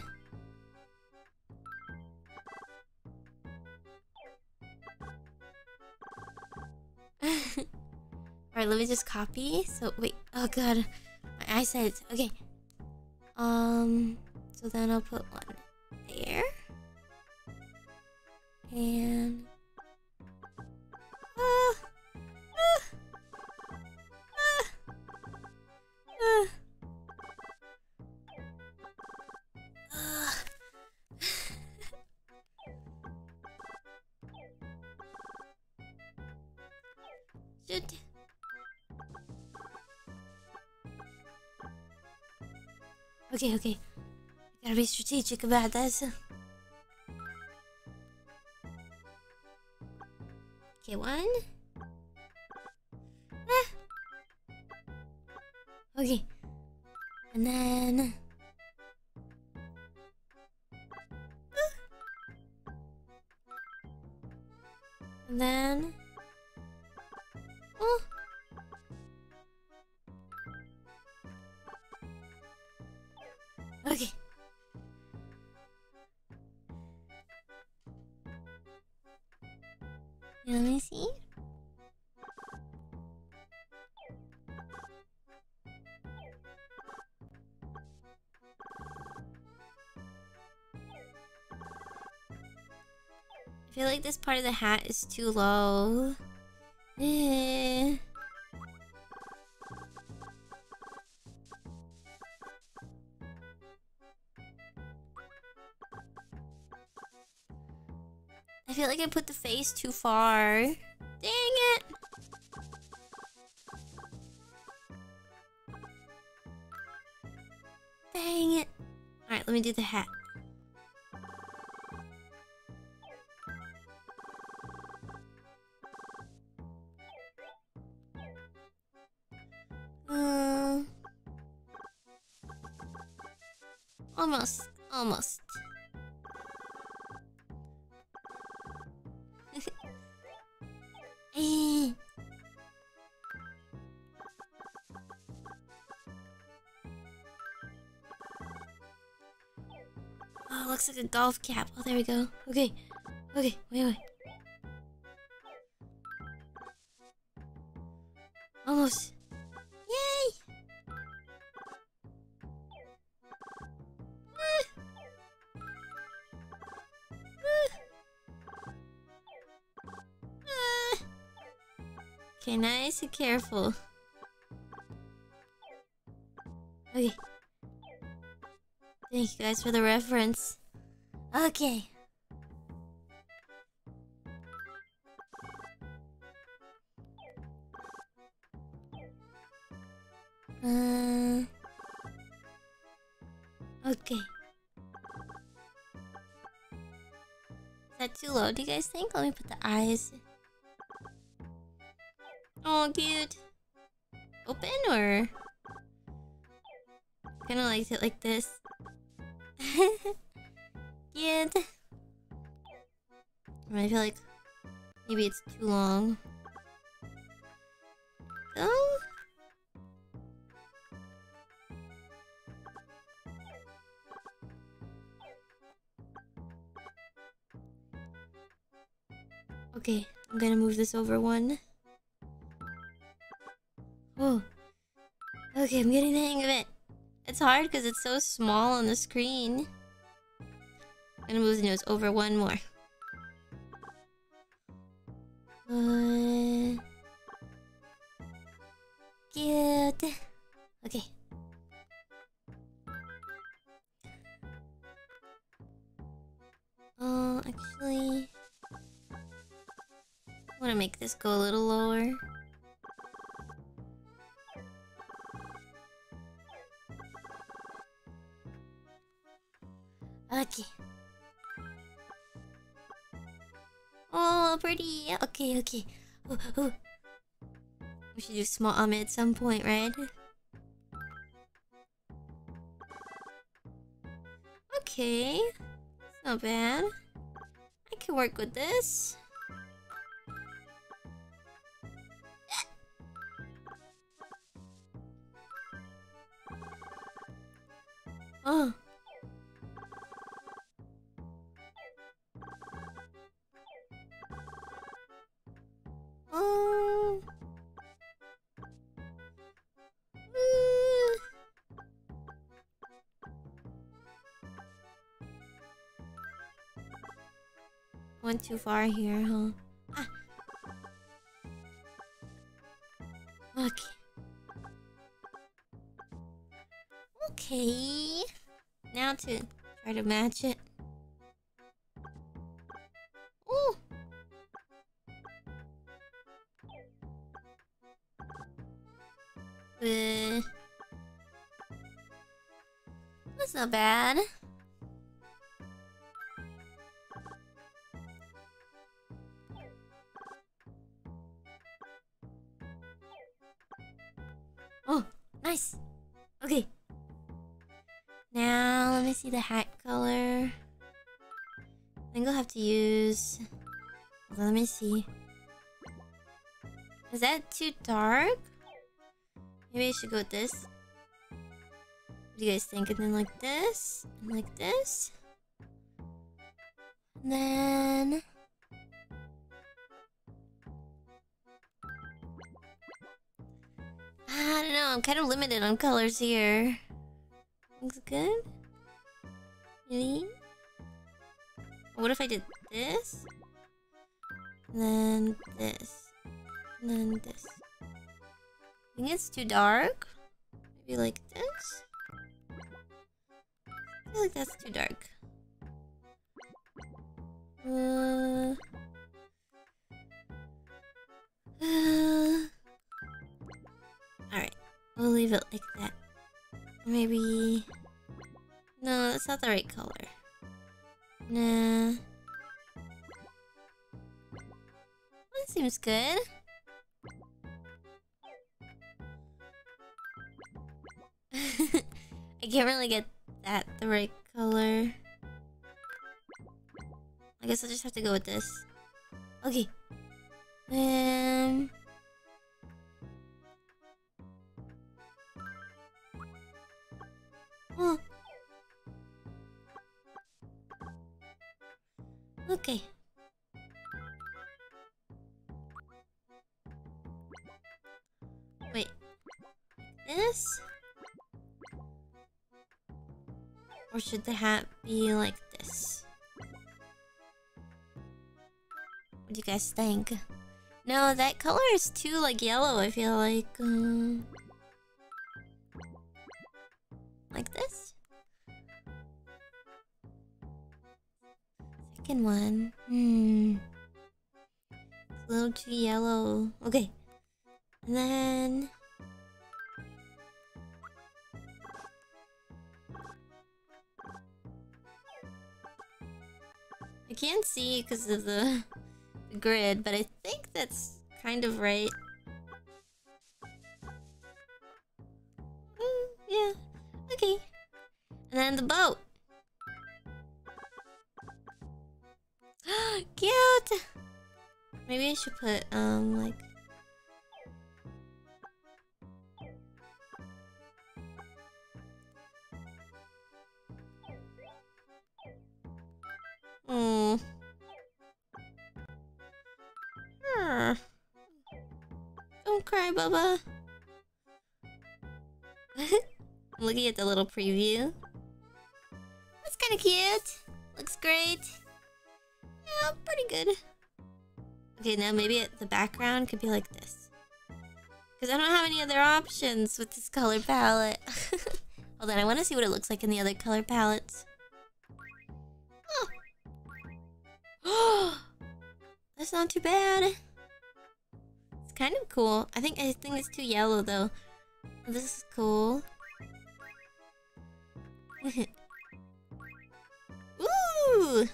[LAUGHS] Alright, let me just copy. So, wait. Oh, God. My eyesight. Okay. Um, so then I'll put one there. And... Okay, okay. Gotta be strategic about this. Okay, one. Like this part of the hat is too low. Eh. I feel like I put the face too far. Dang it! Dang it. Alright, let me do the hat. Looks like a golf cap. Oh, there we go. Okay. Okay, wait, wait. Almost. Yay! Ah. Ah. Ah. Okay, nice and careful. Okay. Thank you guys for the reference. Okay. Uh, okay. Is that too low, do you guys think? Let me put the eyes. Maybe it's too long. Oh. Okay, I'm gonna move this over one. Oh. Okay, I'm getting the hang of it. It's hard because it's so small on the screen. I'm gonna move the nose over one more. This go a little lower. Okay. Oh, pretty. Okay, okay. Ooh, ooh. We should do small Ahmed at some point, right? Okay. Not bad. I can work with this. Went too far here, huh? Ah. Okay. Okay. Now to try to match it. Me see. Is that too dark? Maybe I should go with this. What do you guys think? And then like this, and like this. And then... I don't know, I'm kind of limited on colors here. Looks good? Really? What if I did this? Then this. Then this. I think it's too dark. Maybe like this? I feel like that's too dark. Uh... Uh... Alright, we'll leave it like that. Maybe... No, that's not the right color. Nah. That seems good. [LAUGHS] I can't really get that the right color. I guess I'll just have to go with this. Okay. Um... Okay. This? Or should the hat be like this? What do you guys think? No, that color is too like yellow, I feel like. Um like this. Second one. Hmm. It's a little too yellow. Okay. And then... can't see because of the, the [LAUGHS] grid, but I think that's kind of right. Mm, yeah, Okay. And then the boat. [GASPS] Cute! Maybe I should put, um, like... Oh. Don't cry, Bubba. [LAUGHS] looking at the little preview. That's kind of cute. Looks great. Yeah, pretty good. Okay, now maybe the background could be like this. Because I don't have any other options with this color palette. [LAUGHS] Hold on, I want to see what it looks like in the other color palettes. [GASPS] That's not too bad. It's kind of cool. I think I think it's too yellow though. This is cool. [LAUGHS] Ooh!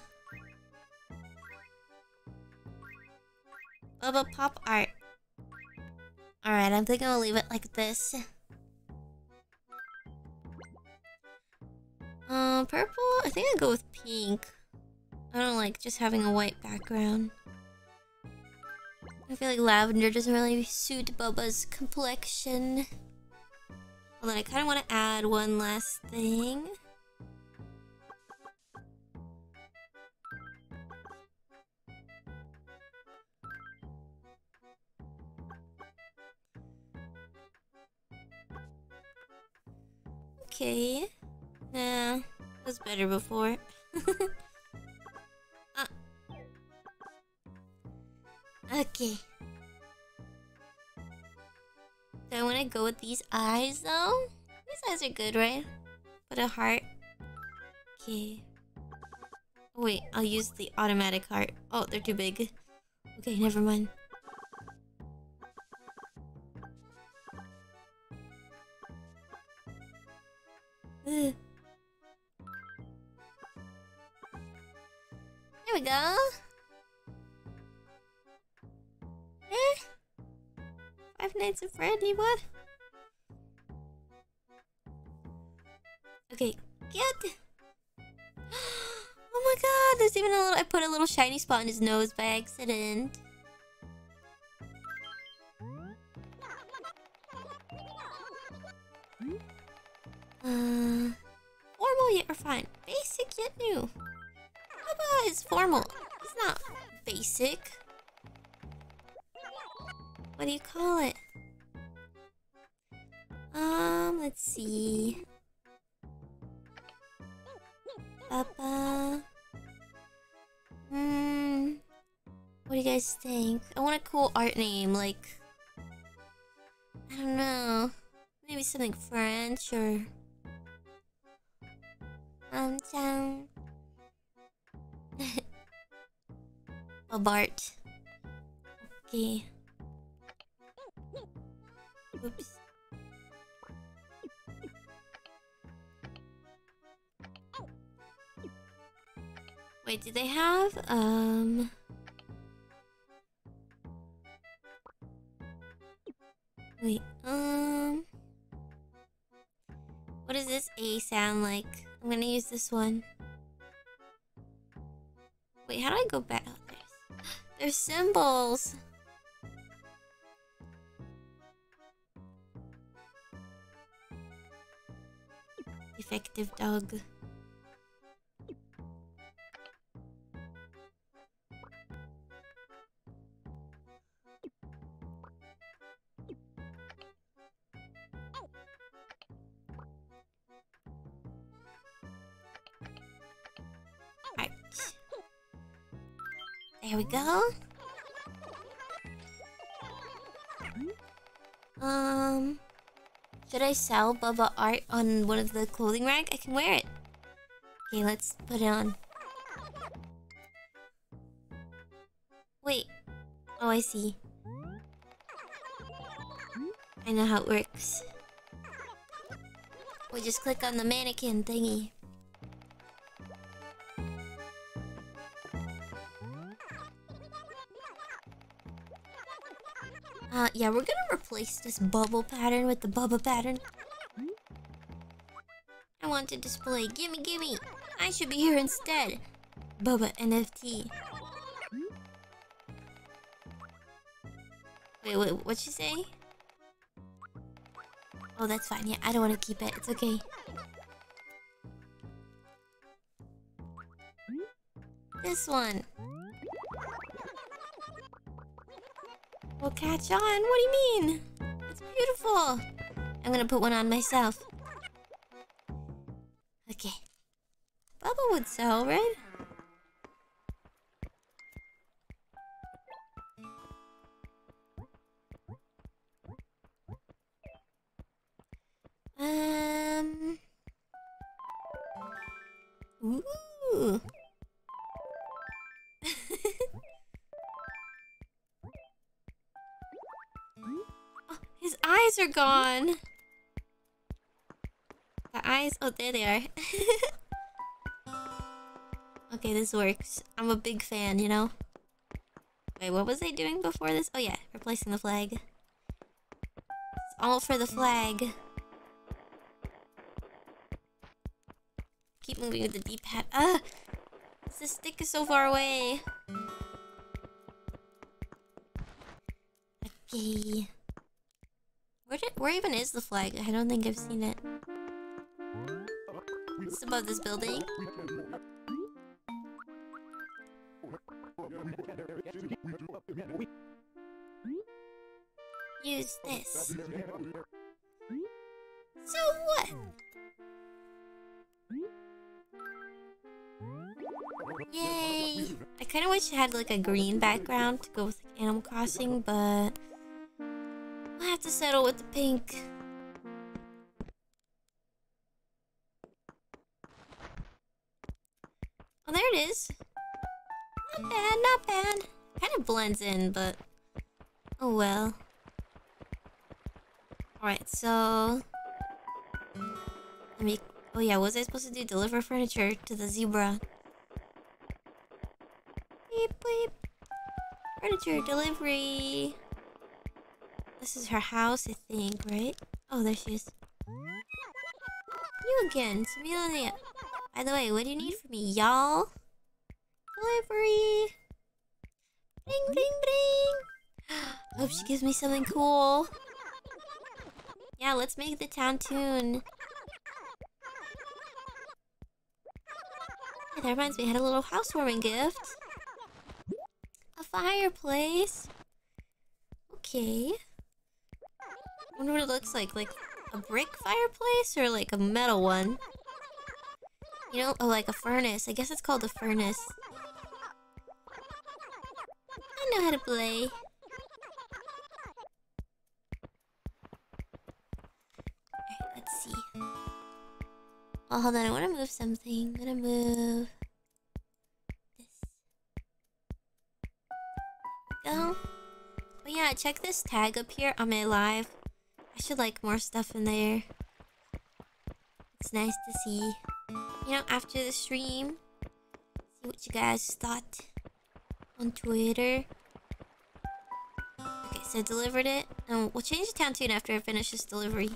Bubba pop art. Alright, I'm thinking I'll leave it like this. Uh, purple? I think I'll go with pink. I don't like just having a white background. I feel like lavender doesn't really suit Bubba's complexion. And then I kind of want to add one last thing. Okay. Yeah, was better before. [LAUGHS] Okay. Do I want to go with these eyes though? These eyes are good, right? Put a heart. Okay. Oh, wait, I'll use the automatic heart. Oh, they're too big. Okay, never mind. There we go. Eh? Five Nights at Freddy, what? Okay, get. [GASPS] Oh my god, there's even a little. I put a little shiny spot in his nose by accident. Uh, formal yet refined, basic yet new. About is formal? It's not basic. What do you call it? Um, let's see. Papa. Hmm. What do you guys think? I want a cool art name, like I don't know. Maybe something French or um down. oh Bart. Okay. Oops. Wait, do they have um Wait, um What does this A sound like? I'm gonna use this one. Wait, how do I go back? Oh, there's, [GASPS] there's symbols. Effective dog. There we go. Um, should I sell Bubba art on one of the clothing rack? I can wear it. Okay, let's put it on. Wait. Oh, I see. I know how it works. We just click on the mannequin thingy. Uh, yeah, we're gonna replace this bubble pattern with the bubba pattern. I want to display. Gimme, gimme. I should be here instead. Bubba NFT. Wait, wait, what'd you say? Oh, that's fine. Yeah, I don't want to keep it. It's okay. This one. Catch on. What do you mean? It's beautiful. I'm gonna put one on myself. Okay. Bubble would sell, right? Works. I'm a big fan, you know? Wait, what was I doing before this? Oh, yeah, replacing the flag. It's all for the flag. Keep moving with the D-pad. Ah! The stick is so far away. Okay. Where did, where even is the flag? I don't think I've seen it. It's above this building. is this? So what? Yay! I kind of wish it had like a green background to go with like, Animal Crossing, but... We'll have to settle with the pink. Oh, there it is. Not bad, not bad. Kind of blends in, but... Oh well. Alright, so let me Oh yeah, what was I supposed to do? Deliver furniture to the zebra. Beep beep. Furniture delivery. This is her house, I think, right? Oh, there she is. You again, Samila. By the way, what do you need from me, y'all? Delivery. Bling, bling, bling. [GASPS] Hope she gives me something cool. Yeah, let's make the town tune. that reminds me, I had a little housewarming gift. A fireplace. Okay. wonder what it looks like. Like a brick fireplace or like a metal one? You know, oh, like a furnace. I guess it's called a furnace. I know how to play. Oh, hold on. I want to move something. I'm gonna move this. Go. Oh yeah, check this tag up here on my live. I should like more stuff in there. It's nice to see. You know, after the stream, see what you guys thought on Twitter. Okay, so I delivered it. And we'll change the town tune after I finish this delivery.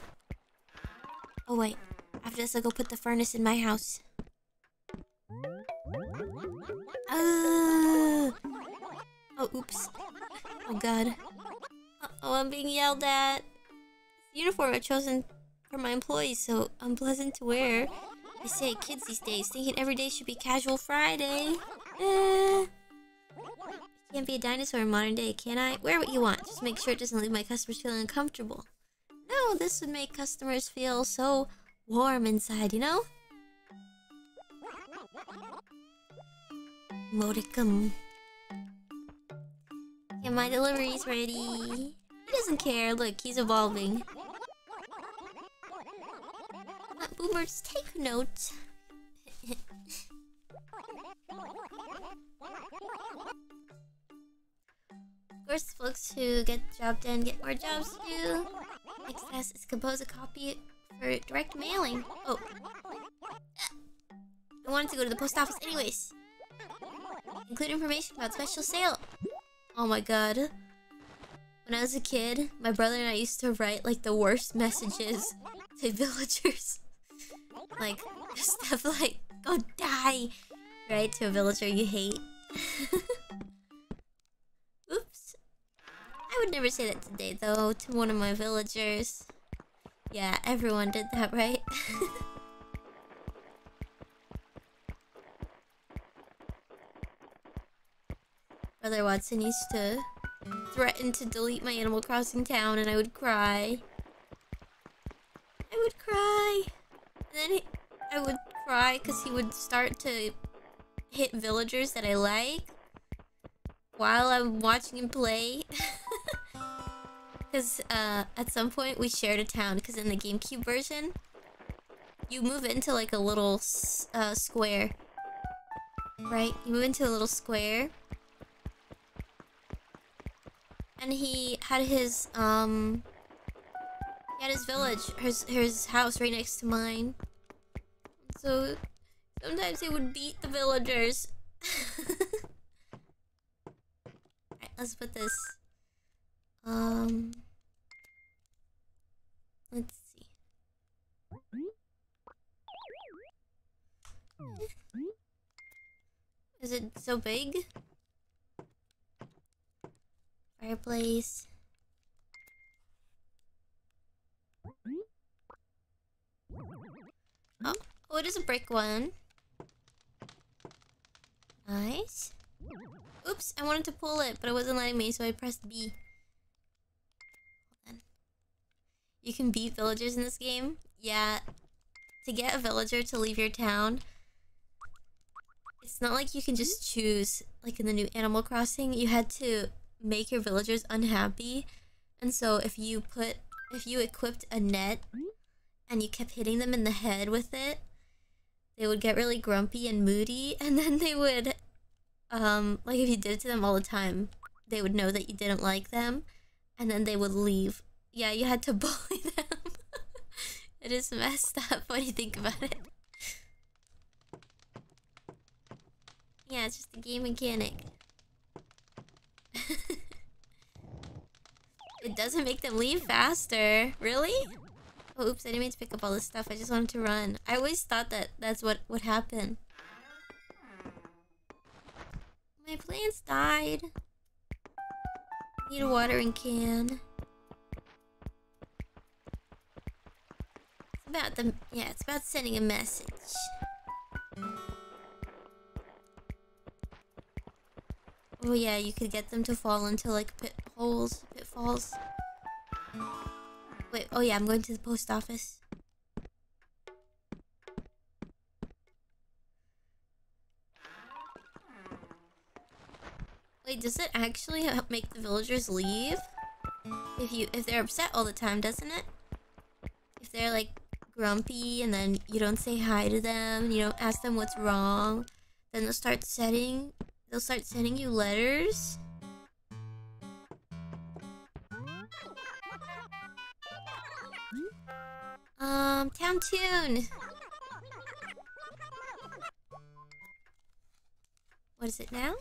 Oh wait. After this, I'll go put the furnace in my house. Uh, oh, oops. Oh, God. Uh oh, I'm being yelled at. The uniform I've chosen for my employees, so unpleasant to wear. I say kids these days, thinking every day should be casual Friday. Eh. Can't be a dinosaur in modern day, can I? Wear what you want, just make sure it doesn't leave my customers feeling uncomfortable. No, this would make customers feel so warm inside, you know? Modicum. Yeah, my delivery's ready. He doesn't care. Look, he's evolving. Uh, boomers, take note. of course, folks who get the job done get more jobs to do. Next task is compose a copy for direct mailing. Oh. I wanted to go to the post office anyways. Include information about special sale. Oh my god. When I was a kid, my brother and I used to write like the worst messages to [LAUGHS] villagers. like [LAUGHS] stuff like go die right to a villager you hate. [LAUGHS] Oops. I would never say that today though to one of my villagers. Yeah, everyone did that, right? [LAUGHS] Brother Watson used to threaten to delete my Animal Crossing town and I would cry. I would cry. And then he, I would cry because he would start to hit villagers that I like while I'm watching him play. [LAUGHS] Because uh, at some point we shared a town, because in the GameCube version, you move into like a little uh, square. Right? You move into a little square. And he had his, um... He had his village, his, his house right next to mine. So, sometimes he would beat the villagers. [LAUGHS] Alright, let's put this... Um... Let's see. Is it so big? Fireplace. Oh, oh, it is a brick one. Nice. Oops, I wanted to pull it, but it wasn't letting me, so I pressed B. You can beat villagers in this game? Yeah. To get a villager to leave your town, it's not like you can just choose like in the new Animal Crossing. You had to make your villagers unhappy, and so if you put if you equipped a net and you kept hitting them in the head with it, they would get really grumpy and moody, [LAUGHS] and then they would um like if you did it to them all the time, they would know that you didn't like them, and then they would leave. Yeah, you had to [LAUGHS] bully them. it is messed up when you think about it. Yeah, it's just a game mechanic. [LAUGHS] it doesn't make them leave faster. Really? Oh, oops, I didn't mean to pick up all this stuff. I just wanted to run. I always thought that that's what would happen. My plants died. Need a watering can. About the... Yeah, it's about sending a message. Oh yeah, you could get them to fall into like pit holes, pitfalls. Wait, oh yeah, I'm going to the post office. Wait, does it actually help make the villagers leave? If you if they're upset all the time, doesn't it? If they're like grumpy and then you don't say hi to them, you don't ask them what's wrong, then they'll start setting They'll start sending you letters. Um, Town Tune. What is it now?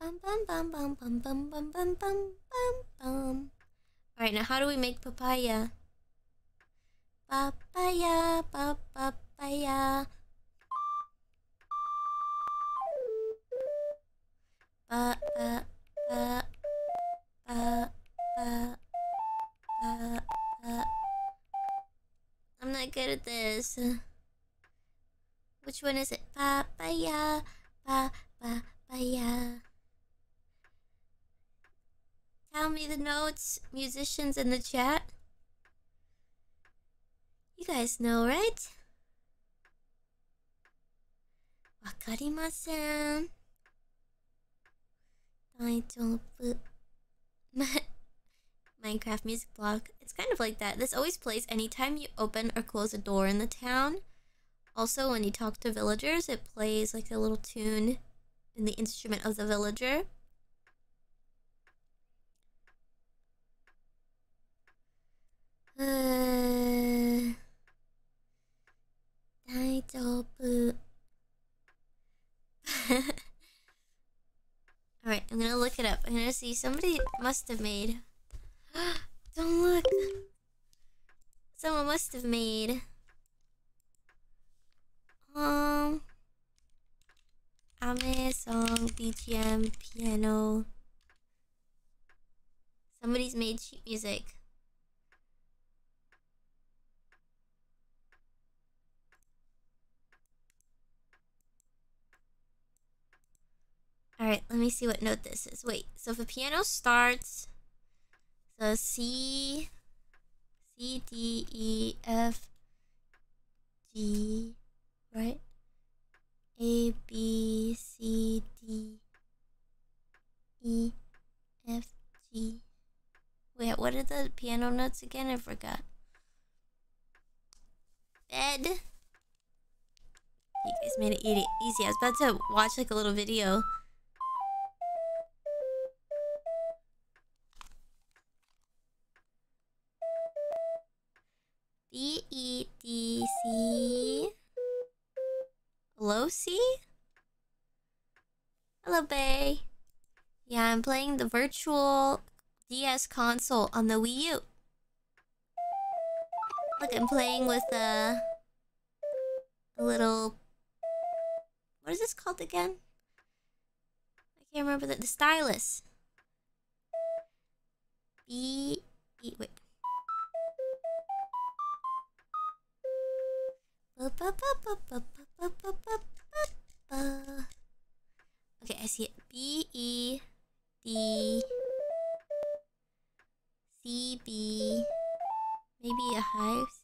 Bum bum bum bum bum bum bum bum bum bum. Alright, now how do we make papaya? Papaya, pa papaya. Pa pa pa pa pa pa pa. I'm not good at this. Which one is it? Papaya, pa papaya. Tell me the notes, musicians in the chat. You guys know, right? Wakarimasen. [LAUGHS] Minecraft music block. It's kind of like that. This always plays anytime you open or close a door in the town. Also, when you talk to villagers, it plays like a little tune in the instrument of the villager. Uh... [LAUGHS] 大丈夫 Alright, I'm gonna look it up. I'm gonna see. Somebody must have made. [GASPS] Don't look. Someone must have made. Um. Ame song, BGM, piano. Somebody's made sheet music. Alright, let me see what note this is. Wait, so if the piano starts... So C... C, D, E, F, G... Right? A, B, C, D... E, F, G... Wait, what are the piano notes again? I forgot. Bed. You guys made it easy. I was about to watch like a little video I'm playing the virtual DS console on the Wii U. Look, I'm playing with a, a little... What is this called again? I can't remember the, the stylus. B... E... Wait. Okay, I see it. B E D C B. Maybe a hive.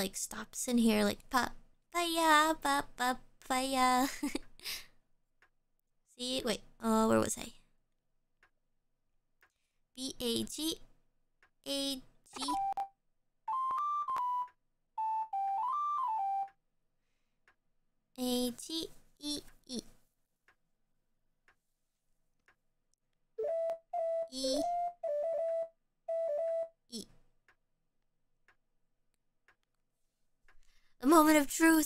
Like stops in here, like papaya, papaya. [LAUGHS] See, wait, uh, where was I? B A G A G. A G I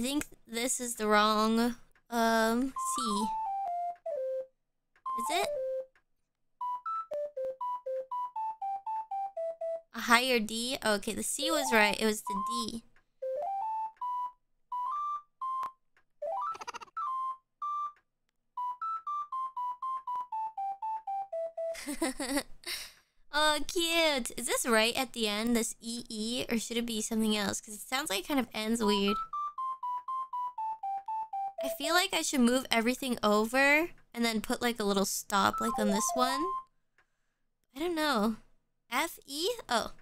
think this is the wrong um C. Is it? A higher D? okay, the C was right. It was the D. [LAUGHS] cute. Is this right at the end, this EE, or should it be something else? Because it sounds like it kind of ends weird. I feel like I should move everything over and then put like a little stop like on this one. I don't know. F E? Oh.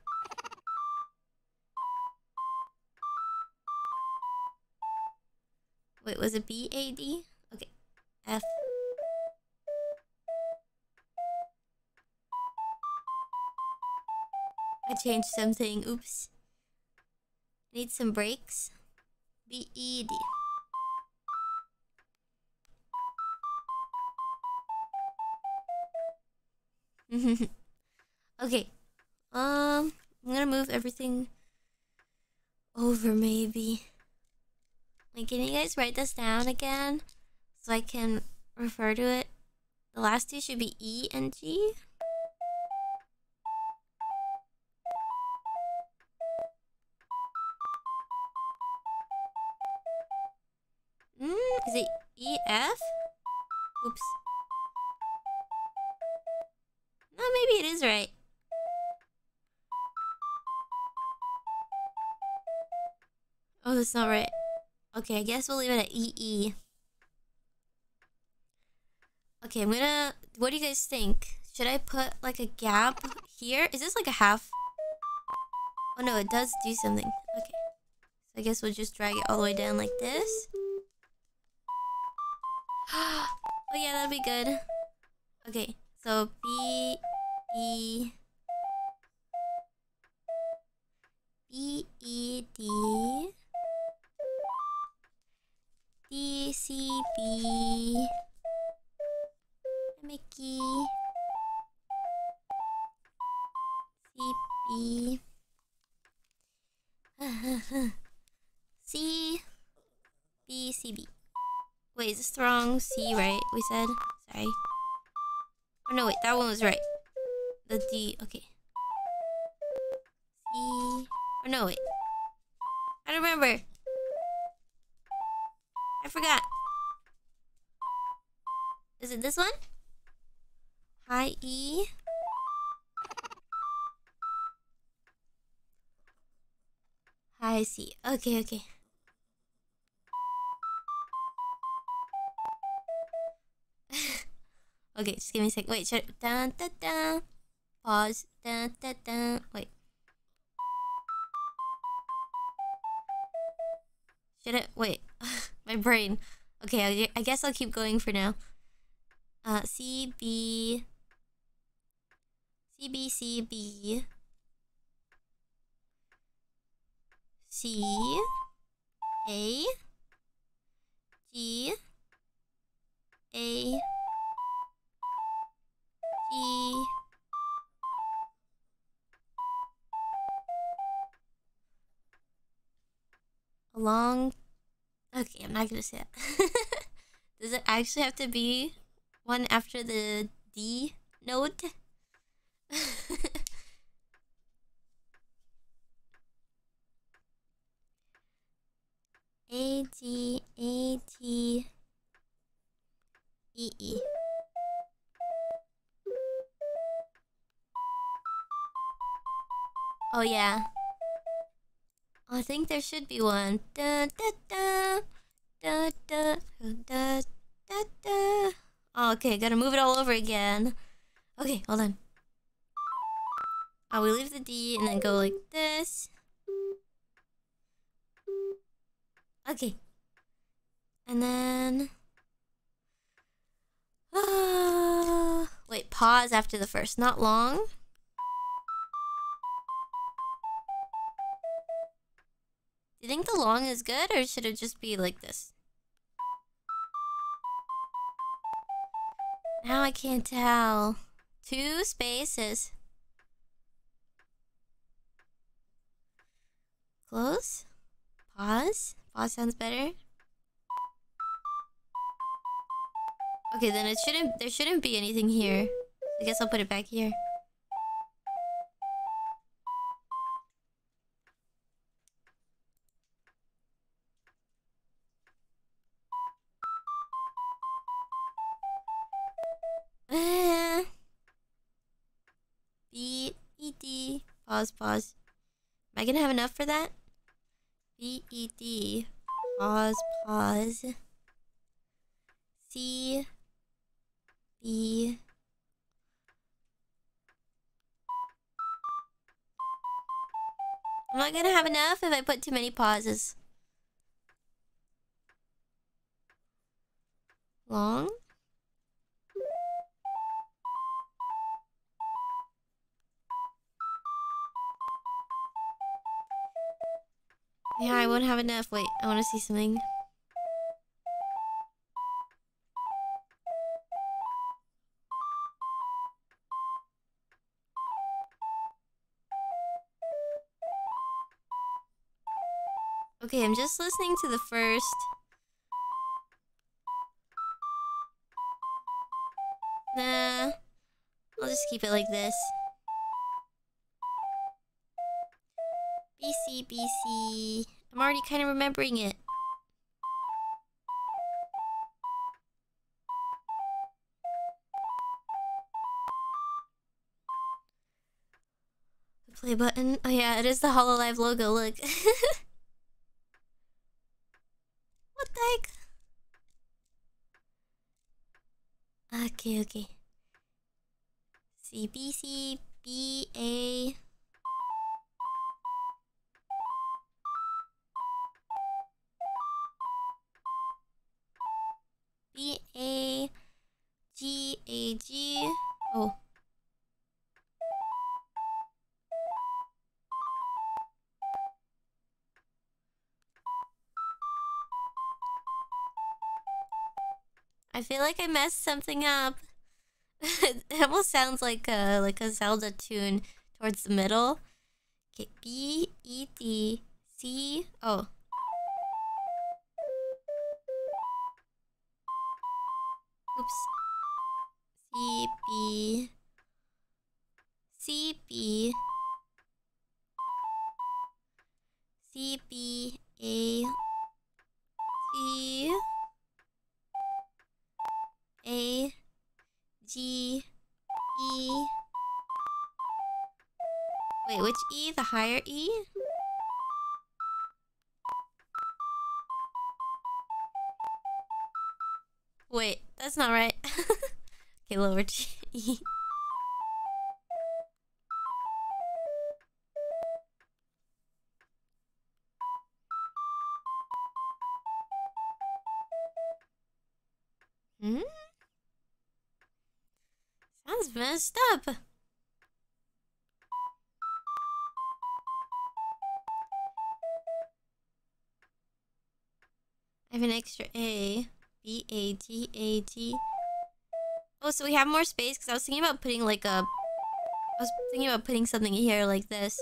Wait, was it B A D? Okay. F. I changed something. Oops. Need some breaks. Be E D. [LAUGHS] okay. Um, I'm gonna move everything over maybe. Wait, can you guys write this down again? So I can refer to it? The last two should be E and G. F? Oops. No, maybe it is right. Oh, that's not right. Okay, I guess we'll leave it at EE. Okay, I'm gonna... What do you guys think? Should I put like a gap here? Is this like a half? Oh no, it does do something. Okay. So I guess we'll just drag it all the way down like this. [GASPS] oh yeah, that'd be good. Okay, so B E B E D D C B C, right? We said? Sorry. Oh no, wait, that one was right. The D, okay. C. Oh no, wait. I don't remember. I forgot. Is it this one? High E. High C. Okay, okay. Okay, just give me a sec. Wait, should dun dun dun. Pause. Dun dun dun. Wait. Should it? Wait. [LAUGHS] My brain. Okay, I, I guess I'll keep going for now. Uh, C B C B C B C A G A G Along Okay, I'm not gonna say that. [LAUGHS] Does it actually have to be one after the D note? [LAUGHS] A T A T E E. Oh yeah. I think there should be one. Da da da da da da da da. Oh, okay, gotta move it all over again. Okay, hold on. Oh, we leave the D and then go like this. Okay. And then... Uh, [SIGHS] wait, pause after the first. Not long. Do you think the long is good or should it just be like this? Now I can't tell. Two spaces. Close. Pause. Pause sounds better. Okay, then it shouldn't... There shouldn't be anything here. I guess I'll put it back here. Pause pause. Am I gonna have enough for that? B E D pause pause. C B Am I gonna have enough if I put too many pauses? Long? Yeah, I won't have enough. Wait, I want to see something. Okay, I'm just listening to the first. Nah, I'll just keep it like this. BC, BC. I'm already kind of remembering it. The play button. Oh yeah, it is the Hololive logo, look. [LAUGHS] what the heck? Okay, okay. C B like I messed something up. [LAUGHS] it almost sounds like a like a Zelda tune towards the middle. Okay, B E D C. Oh, Oops. C B E? Wait, that's not right. [LAUGHS] okay, lower G. T. Oh, so we have more space because I was thinking about putting like a. I was thinking about putting something here like this.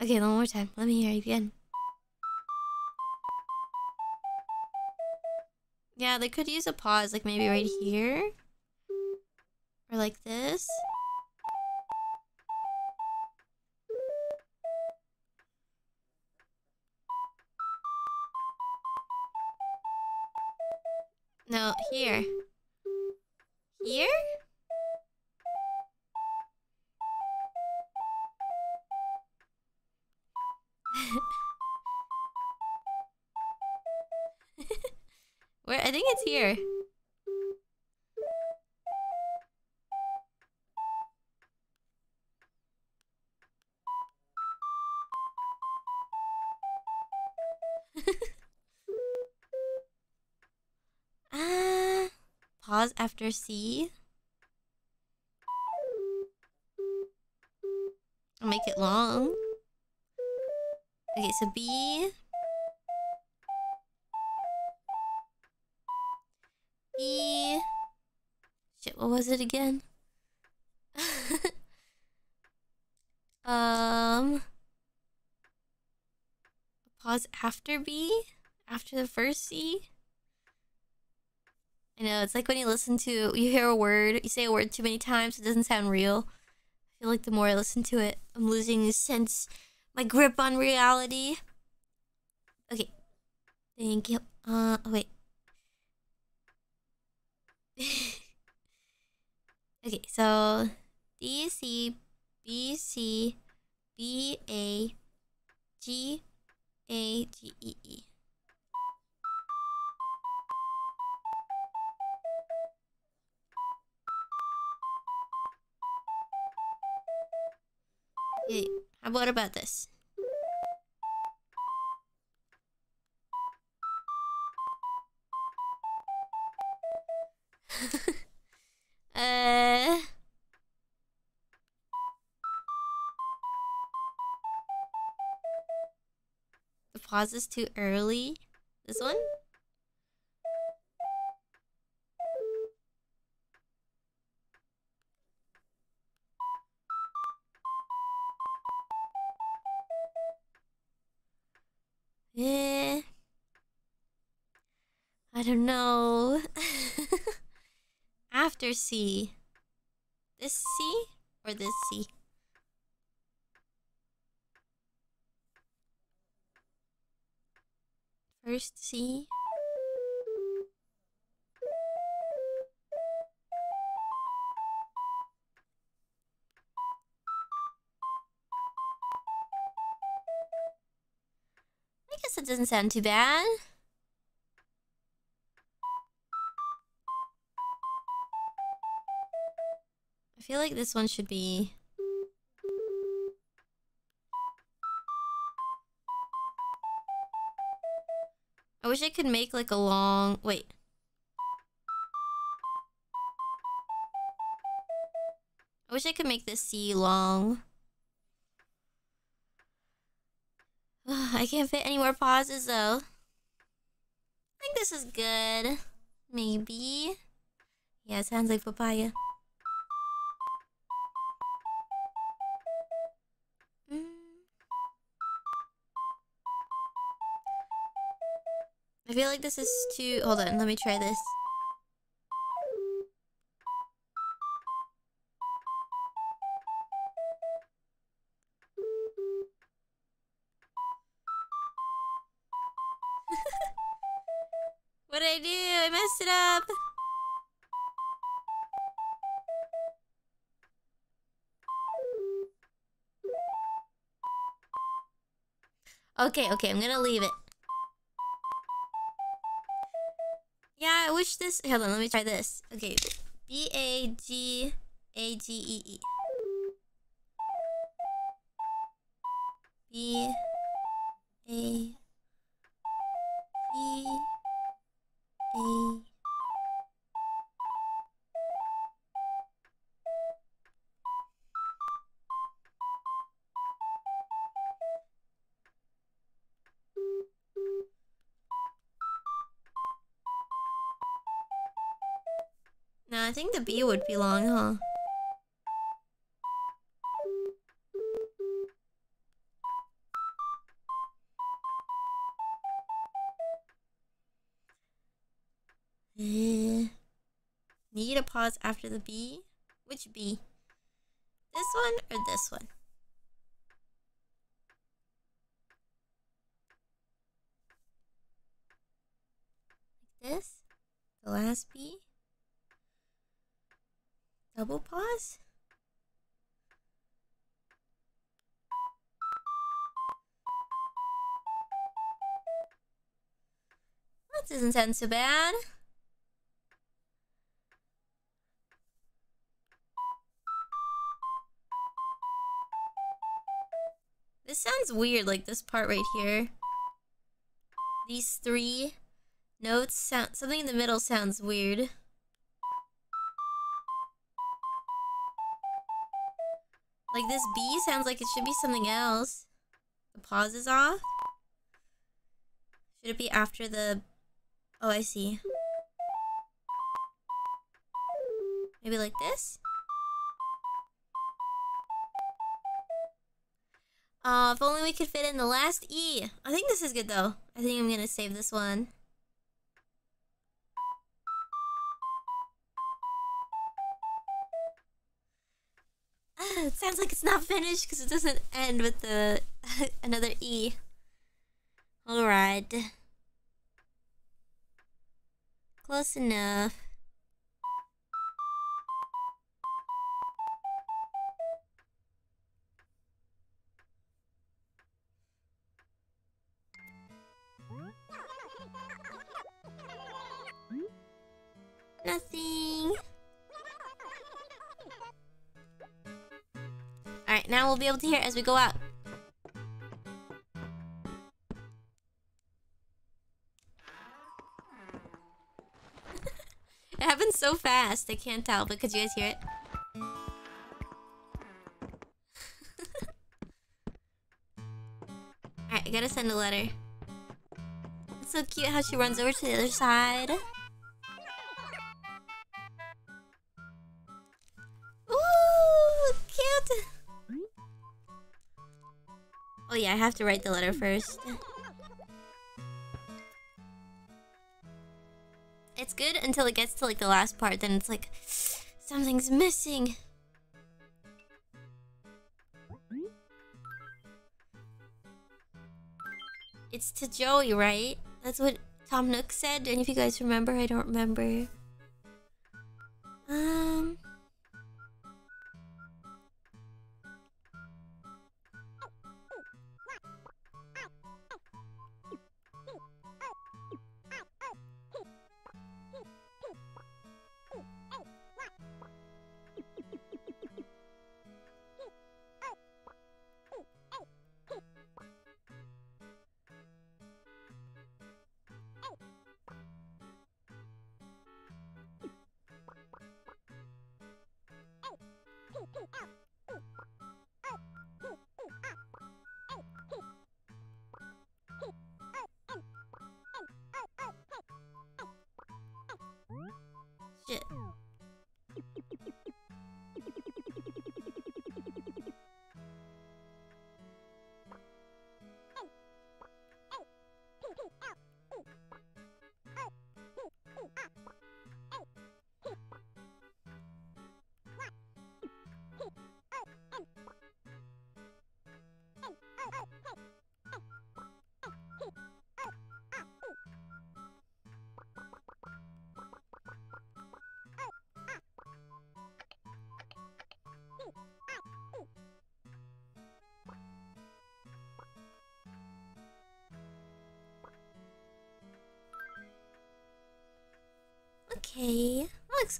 Okay, one more time. Let me hear you again. Yeah, they could use a pause, like maybe right here. Or like this. No, here. Ah, [LAUGHS] pause after C. I'll make it long. Okay, so B. B. Shit, what was it again? um. Pause after B? After the first C? I know, it's like when you listen to, you hear a word, you say a word too many times, it doesn't sound real. I feel like the more I listen to it, I'm losing the sense, my grip on reality. Okay. Thank you. Uh, oh, wait. [LAUGHS] okay, so D, C, B, C, B, A, G, A, G, E, E. Hey, how about this? The pause is too early. This one? Eh. I don't know. [LAUGHS] After C. This C or this C? First C. I guess it doesn't sound too bad. I feel like this one should be I wish I could make like a long wait. I wish I could make this C long. [SIGHS] I can't fit any more pauses though. I think this is good. Maybe. Yeah, sounds like papaya. Feel like this is too... Hold on, let me try this. [LAUGHS] what did I do? I messed it up. Okay, okay, I'm gonna leave it. This. Hold on, let me try this. Okay, B A G A G E E. B A the B would be long, huh? Eh. Need a pause after the B? Which B? This one or this one? Like this? The last B. Double pause? That doesn't sound so bad. This sounds weird, like this part right here. These three notes sound something in the middle sounds weird. Like this B sounds like it should be something else. The pause is off. Should it be after the Oh, I see. Maybe like this? Uh, if only we could fit in the last E. I think this is good though. I think I'm gonna save this one. Sounds like it's not finished because it doesn't end with the [LAUGHS] another E. Alright. Close enough. To hear as we go out. [LAUGHS] it happens so fast, I can't tell, but could you guys hear it? [LAUGHS] Alright, I gotta send a letter. It's so cute how she runs over to the other side. I have to write the letter first. It's good until it gets to like the last part, then it's like something's missing. It's to Joey, right? That's what Tom Nook said. and if you guys remember? I don't remember. Um.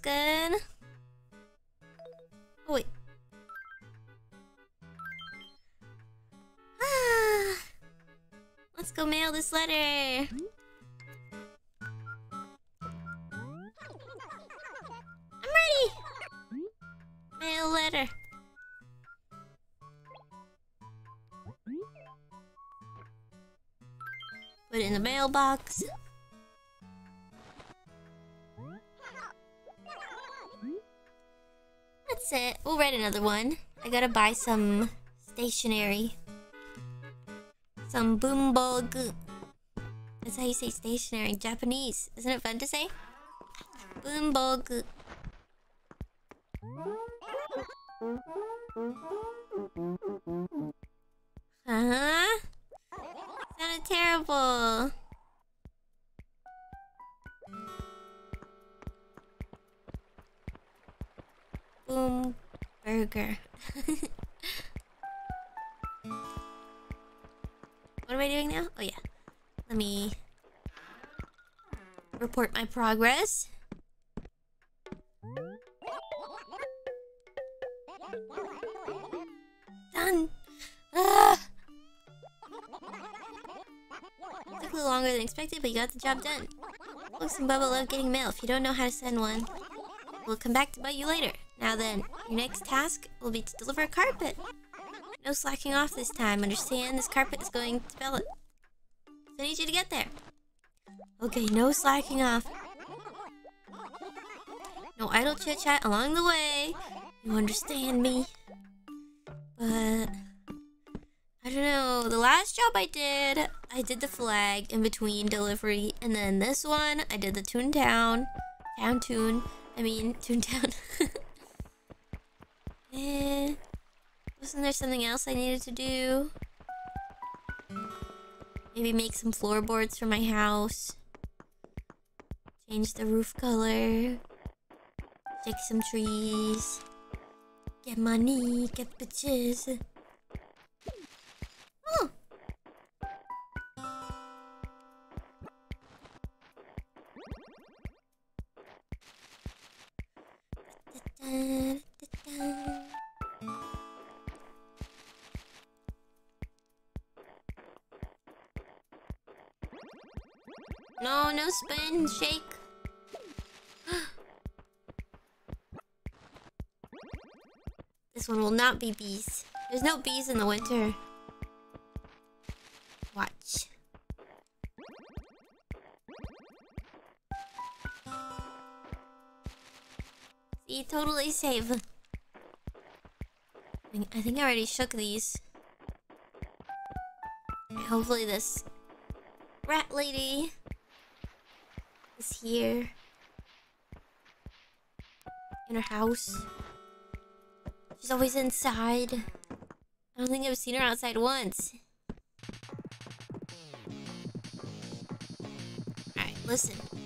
Looks. Oh wait. Ah, let's go mail this letter. I'm ready. Mail letter. Put it in the mailbox. That's it. We'll write another one. I gotta buy some stationery. Some boombogu. That's how you say stationery in Japanese. Isn't it fun to say? Boombogu. Huh? Sounded terrible. Boom burger. [LAUGHS] what am I doing now? Oh yeah. Let me report my progress. Done. Took a little longer than expected, but you got the job done. Looks and Bubba love getting mail. If you don't know how to send one, we'll come back to bite you later. Now then, your next task will be to deliver a carpet. No slacking off this time. Understand? This carpet is going to Bella. So I need you to get there. Okay, no slacking off. No idle chit chat along the way. You understand me? But I don't know. The last job I did, I did the flag in between delivery, and then this one, I did the Toontown, Town Tune. I mean [LAUGHS] Toontown. [LAUGHS] eh, wasn't there something else I needed to do? Maybe make some floorboards for my house. Change the roof color. Fix some trees. Get money, get bitches. Oh. No, no spin, shake. [GASPS] this one will not be bees. There's no bees in the winter. See, totally safe. I think I already shook these. Hopefully this rat lady is here. In her house. She's always inside. I don't think I've seen her outside once. Alright, listen.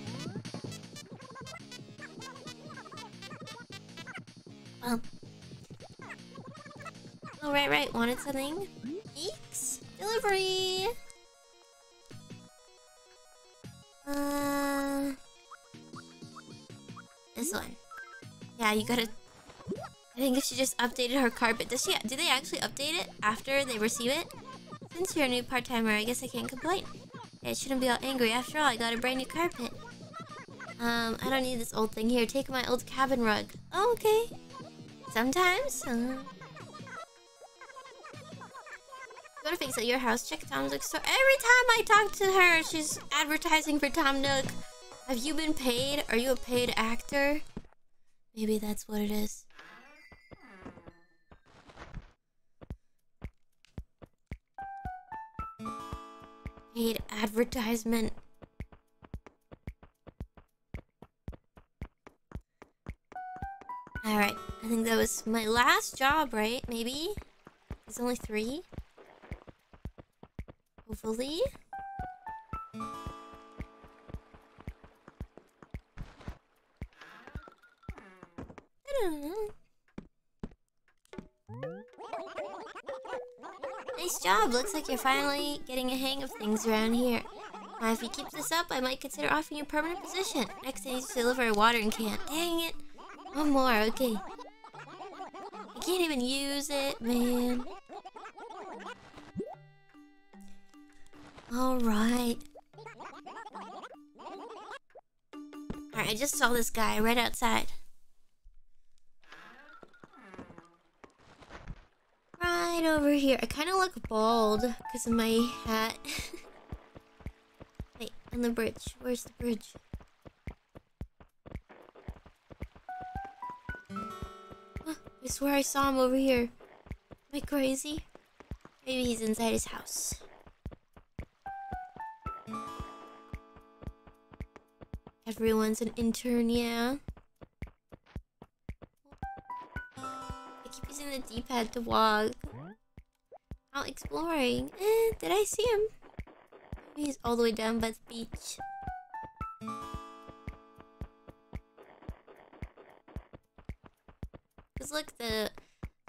Oh, right, right. Wanted something? Eeks? Delivery! Uh... This one. Yeah, you gotta... I think she just updated her carpet. Does she? Do they actually update it after they receive it? Since you're a new part-timer, I guess I can't complain. I shouldn't be all angry. After all, I got a brand new carpet. Um, I don't need this old thing. Here, take my old cabin rug. Oh, okay. Sometimes. Uh... Fix at your house. Check Tom Nook store. Every time I talk to her, she's advertising for Tom Nook. Have you been paid? Are you a paid actor? Maybe that's what it is. Paid advertisement. Alright, I think that was my last job, right? Maybe? There's only three? Hopefully? I don't know. Nice job! Looks like you're finally getting a hang of things around here. Now, if you keep this up, I might consider offering you a permanent position. Next, I need to deliver a watering can. Dang it! One more, okay. I can't even use it, man. Alright. Alright, I just saw this guy right outside. Right over here. I kind of look bald because of my hat. [LAUGHS] Wait, on the bridge. Where's the bridge? Oh, I swear I saw him over here. Am I crazy? Maybe he's inside his house. Everyone's an intern, yeah. I keep using the D-pad to walk. Out exploring. Eh, did I see him? He's all the way down by the beach. Cause look, the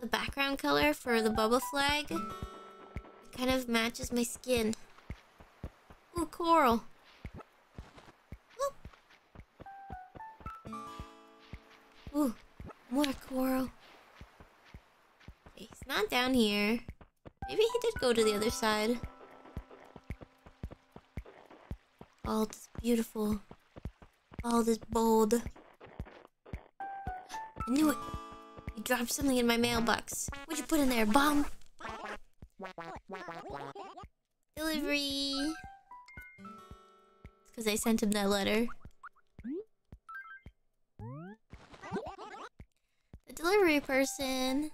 the background color for the bubble flag it kind of matches my skin. Ooh, coral. Down here. Maybe he did go to the other side. All this beautiful. All this bold. I knew it. You dropped something in my mailbox. What'd you put in there, bomb? Delivery. Because I sent him that letter. The delivery person.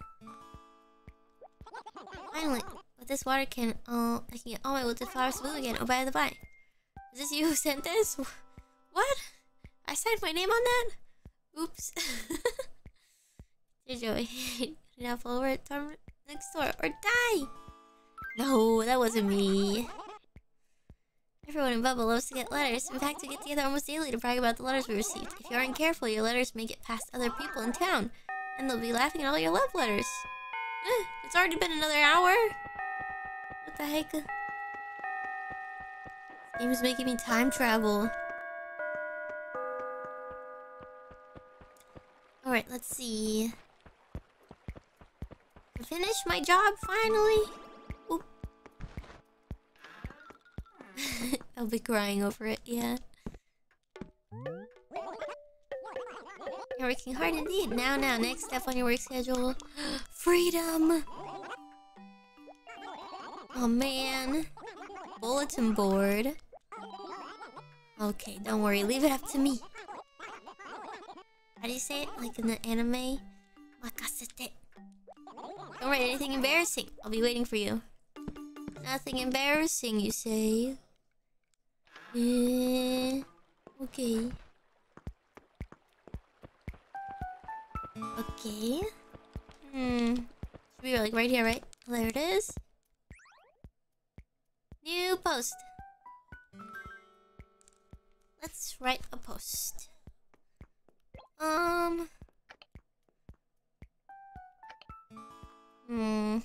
Finally, with this water can, uh, I can get all my wilted flowers blue again. Oh, by the by, is this you who sent this? What? I signed my name on that? Oops. [LAUGHS] Joey, [LAUGHS] now follow it next door or die. No, that wasn't me. Everyone in Bubba loves to get letters. In fact, we get together almost daily to brag about the letters we received. If you aren't careful, your letters may get past other people in town, and they'll be laughing at all your love letters. Eh, it's already been another hour. What the heck? This game is making me time travel. Alright, let's see. I finished my job finally. [LAUGHS] I'll be crying over it, yeah. You're working hard indeed. Now, now, next step on your work schedule. [GASPS] Freedom! Oh man. Bulletin board. Okay, don't worry. Leave it up to me. How do you say it? Like in the anime? Makasete. Don't write anything embarrassing. I'll be waiting for you. Nothing embarrassing, you say? Eh, okay. Okay. Hmm. Should be like right here, right? There it is. New post. Let's write a post. Um. Hmm.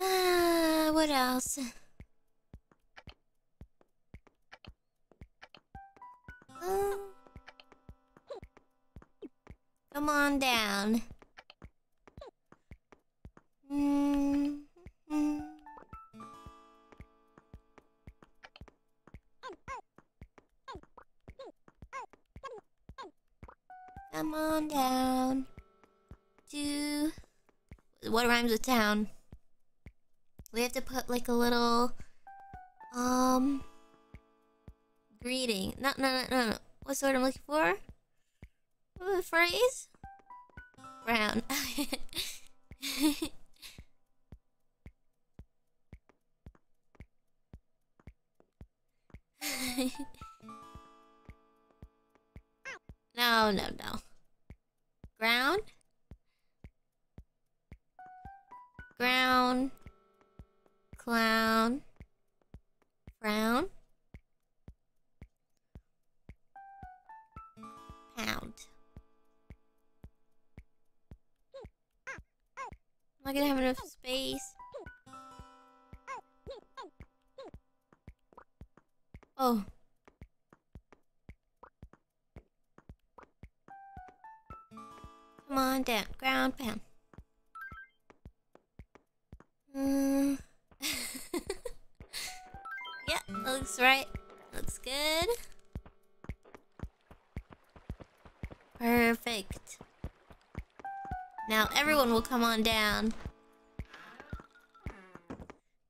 Ah, what else? Oh. Come on down. Mm -hmm. Come on down to what rhymes with town? To put like a little um greeting. No, no, no, no, no. What's the word I'm looking for? What phrase? On down.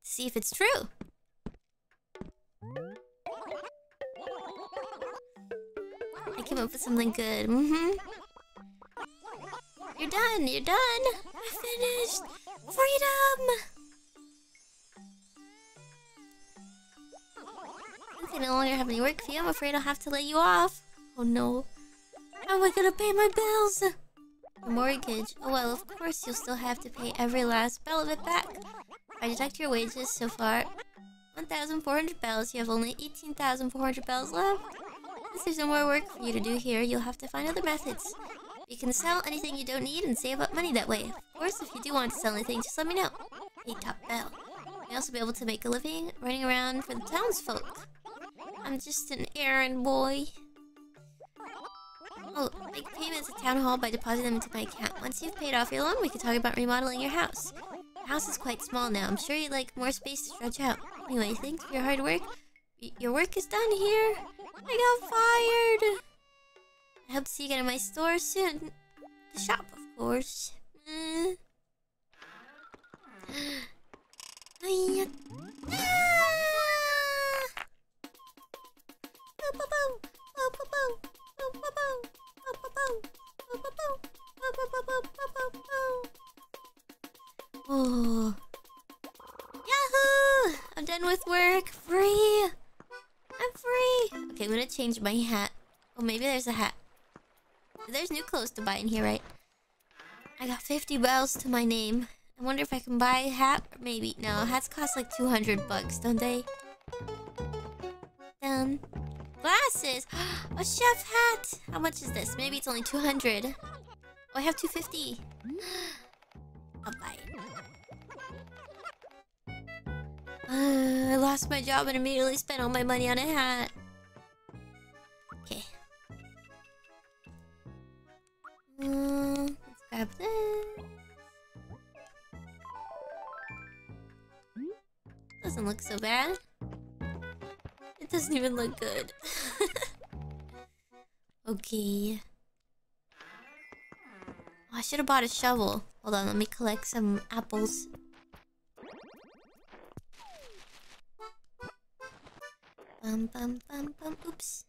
See if it's true. I came up with something good. Mm-hmm. You're done. You're done. I finished. Freedom. I no longer have any work for you, I'm afraid I'll have to lay you off. Oh no. How am I gonna pay my bills? Mortgage. Oh well, of course you'll still have to pay every last bell of it back. I deduct your wages so far, 1,400 bells, you have only 18,400 bells left. Since there's no more work for you to do here, you'll have to find other methods. You can sell anything you don't need and save up money that way. Of course, if you do want to sell anything, just let me know. Pay top bell. You'll also be able to make a living running around for the townsfolk. I'm just an errand boy. Town Hall by depositing them into my account. Once you've paid off your loan, we can talk about remodeling your house. The house is quite small now. I'm sure you'd like more space to stretch out. Anyway, thanks for your hard work. Y your work is done here. I got fired. I hope to see you again in my store soon. The shop, of course. Mm. [GASPS] change my hat. Oh, maybe there's a hat. There's new clothes to buy in here, right? I got 50 bells to my name. I wonder if I can buy a hat. Maybe. No, hats cost like 200 bucks, don't they? Done. Glasses! [GASPS] A chef hat! How much is this? Maybe it's only 200. Oh, I have 250. [GASPS] I'll buy it. Uh, I lost my job and immediately spent all my money on a hat. Let's grab this. Doesn't look so bad. It doesn't even look good. [LAUGHS] okay. Oh, I should have bought a shovel. Hold on, let me collect some apples. Bum bum bum bum. Oops.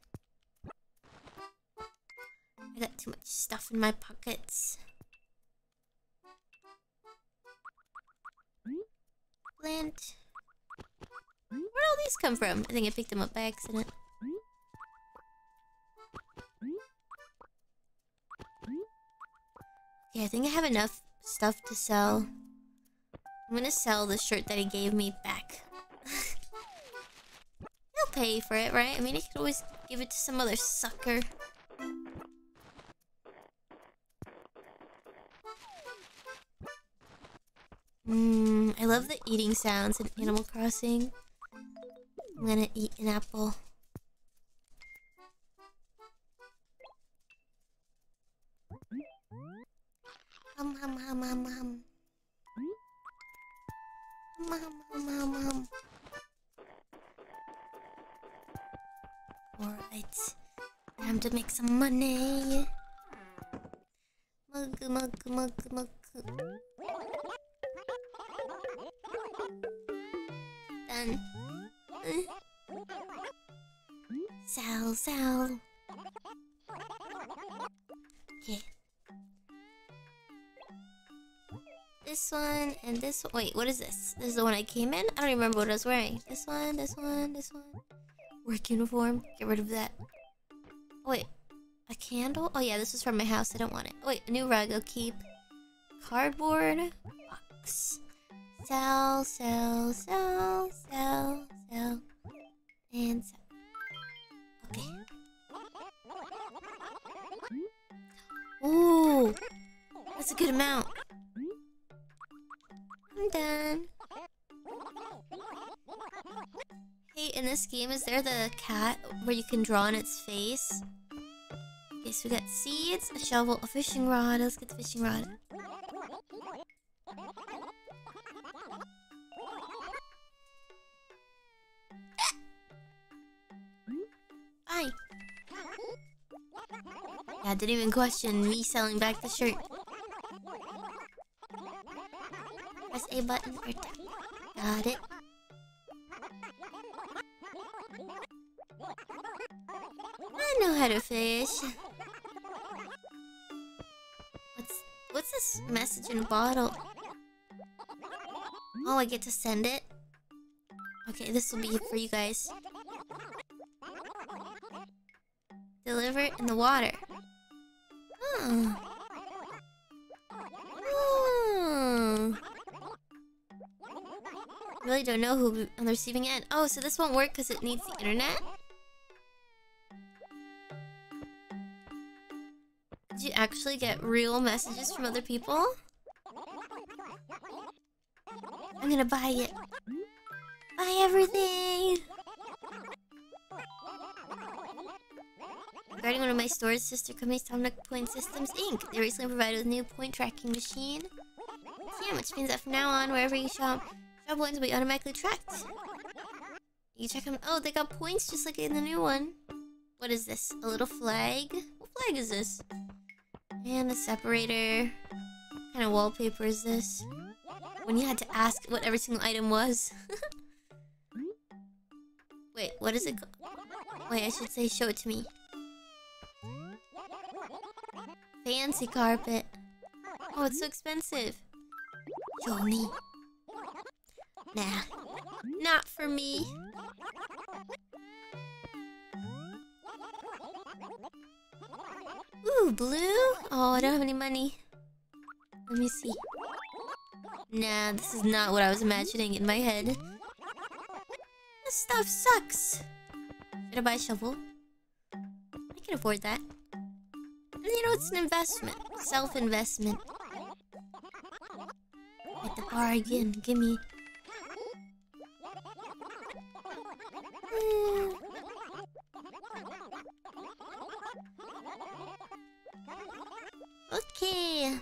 I got too much stuff in my pockets. Plant. Where'd all these come from? I think I picked them up by accident. Okay, I think I have enough stuff to sell. I'm gonna sell the shirt that he gave me back. [LAUGHS] He'll pay for it, right? I mean, he could always give it to some other sucker. Mmm, I love the eating sounds in Animal Crossing. I'm gonna eat an apple. Hum hum hum hum hum. Hum hum hum hum hum. Alright. Time to make some money. Mug mug mug mug. Sell, sell. Okay. This one and this one. Wait, what is this? This is the one I came in? I don't remember what I was wearing. This one, this one, this one. Work uniform. Get rid of that. Wait. A candle? Oh yeah, this is from my house. I don't want it. Wait, a new rug. I'll keep. Cardboard. Box. Sell, sell, sell, sell, sell. And sell. Okay. Ooh. That's a good amount. I'm done. Hey, in this game, is there the cat where you can draw on its face? Okay, so we got seeds, a shovel, a fishing rod. Let's get the fishing rod. Bye. Yeah, didn't even question me selling back the shirt. Press A button or Got it. I know how to fish. What's what's this message in a bottle? Oh, I get to send it? Okay, this will be for you guys. Deliver it in the water. Oh. Oh. Really don't know who on the receiving end. Oh, so this won't work because it needs the internet? Did you actually get real messages from other people? I'm gonna buy it. Buy everything! Regarding one of my stores, sister company Stomach Point Systems Inc. They recently provided a new point tracking machine. Yeah, which means that from now on, wherever you shop, shop points will be automatically tracked. You check them. Oh, they got points just like in the new one. What is this? A little flag? What flag is this? And the separator. What kind of wallpaper is this? When you had to ask what every single item was. [LAUGHS] Wait, what is it? Go wait, I should say show it to me. Fancy carpet. Oh, it's so expensive. Me. Nah. Not for me. Ooh, blue? Oh, I don't have any money. Let me see. Nah, this is not what I was imagining in my head. This stuff sucks. Should I buy a shovel? I can afford that. You know, it's an investment. Self-investment. At the bargain. Gimme. Hmm. Okay.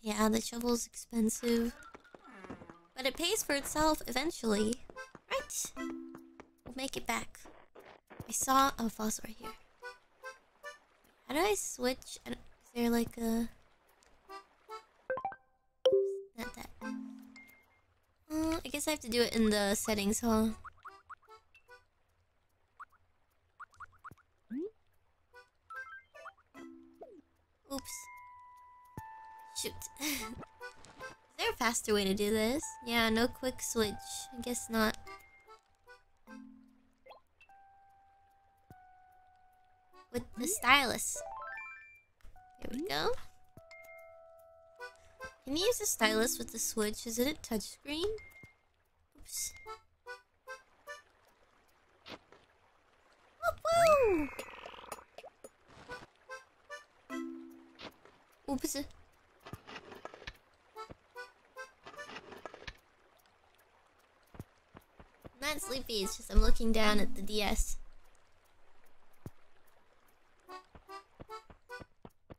Yeah, the shovel's expensive. But it pays for itself eventually. Right? We'll make it back. I saw a fossil right here. How do I switch? Is there like a... Not that. Uh, I guess I have to do it in the settings, huh? Oops. Shoot. [LAUGHS] Is there a faster way to do this? Yeah, no quick switch. I guess not. With the stylus. Here we go. Can you use the stylus with the switch? Is it a touchscreen? Oops. Oh, whoa! Oops. I'm not sleepy, it's just I'm looking down at the DS.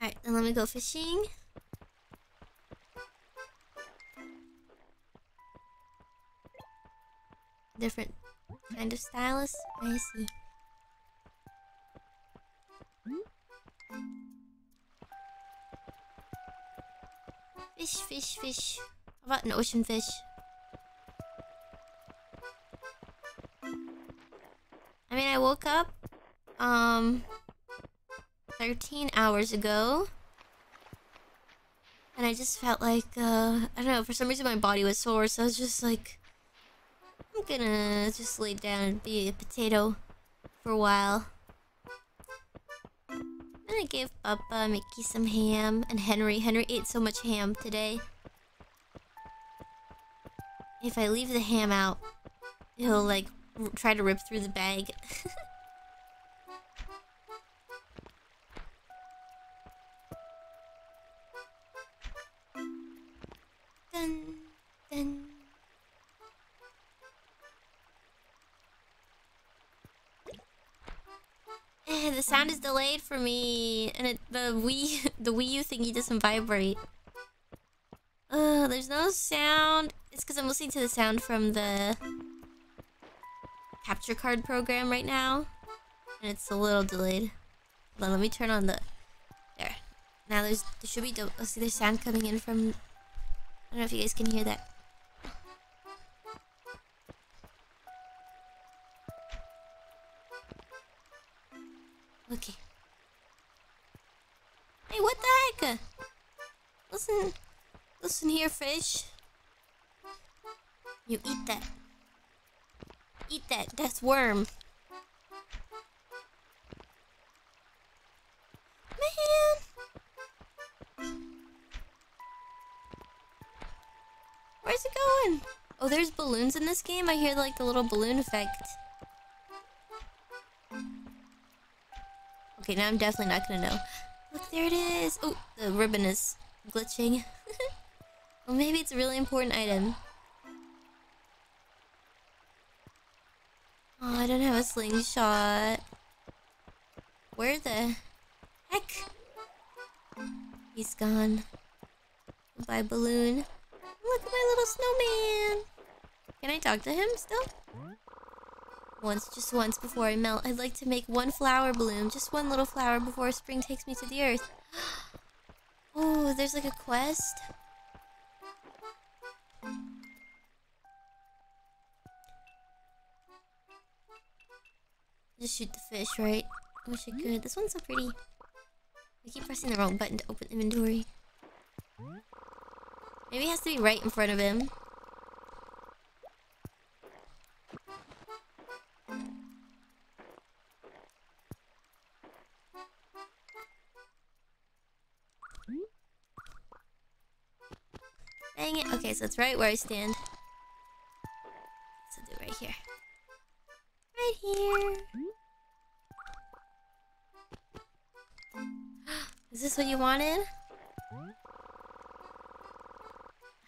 Alright, then let me go fishing. Different kind of stylus. I see. Fish, fish, fish. How about an ocean fish? I mean, I woke up, um, 13 hours ago. And I just felt like, uh, I don't know, for some reason my body was sore, so I was just like, I'm gonna just lay down and be a potato for a while. And I gave Papa Mickey some ham, and Henry. Henry ate so much ham today. If I leave the ham out, he'll like try to rip through the bag. [LAUGHS] Dun, dun. Eh, the sound is delayed for me, and it, the Wii, [LAUGHS] the Wii U thingy doesn't vibrate. Ugh, there's no sound. It's because I'm listening to the sound from the capture card program right now, and it's a little delayed. Hold on, let me turn on the. There. Now there's there should be. Oh, see, there's sound coming in from I don't know if you guys can hear that. Okay. Hey, what the heck? Listen, listen here, fish. You eat that. Eat that. That's worm. Man. Where's it going? Oh, there's balloons in this game? I hear like the little balloon effect. Okay, now I'm definitely not gonna know. Look, there it is. Oh, the ribbon is glitching. [LAUGHS] well, maybe it's a really important item. Oh, I don't have a slingshot. Where the heck? He's gone. Bye, balloon. Look at my little snowman. Can I talk to him still? Once, just once before I melt, I'd like to make one flower bloom. Just one little flower before spring takes me to the earth. [GASPS] oh, there's like a quest. Just shoot the fish, right? I wish I could. This one's so pretty. I keep pressing the wrong button to open inventory. Maybe it has to be right in front of him. Dang it. Okay, so it's right where I stand. So do right here. Right here. [GASPS] Is this what you wanted?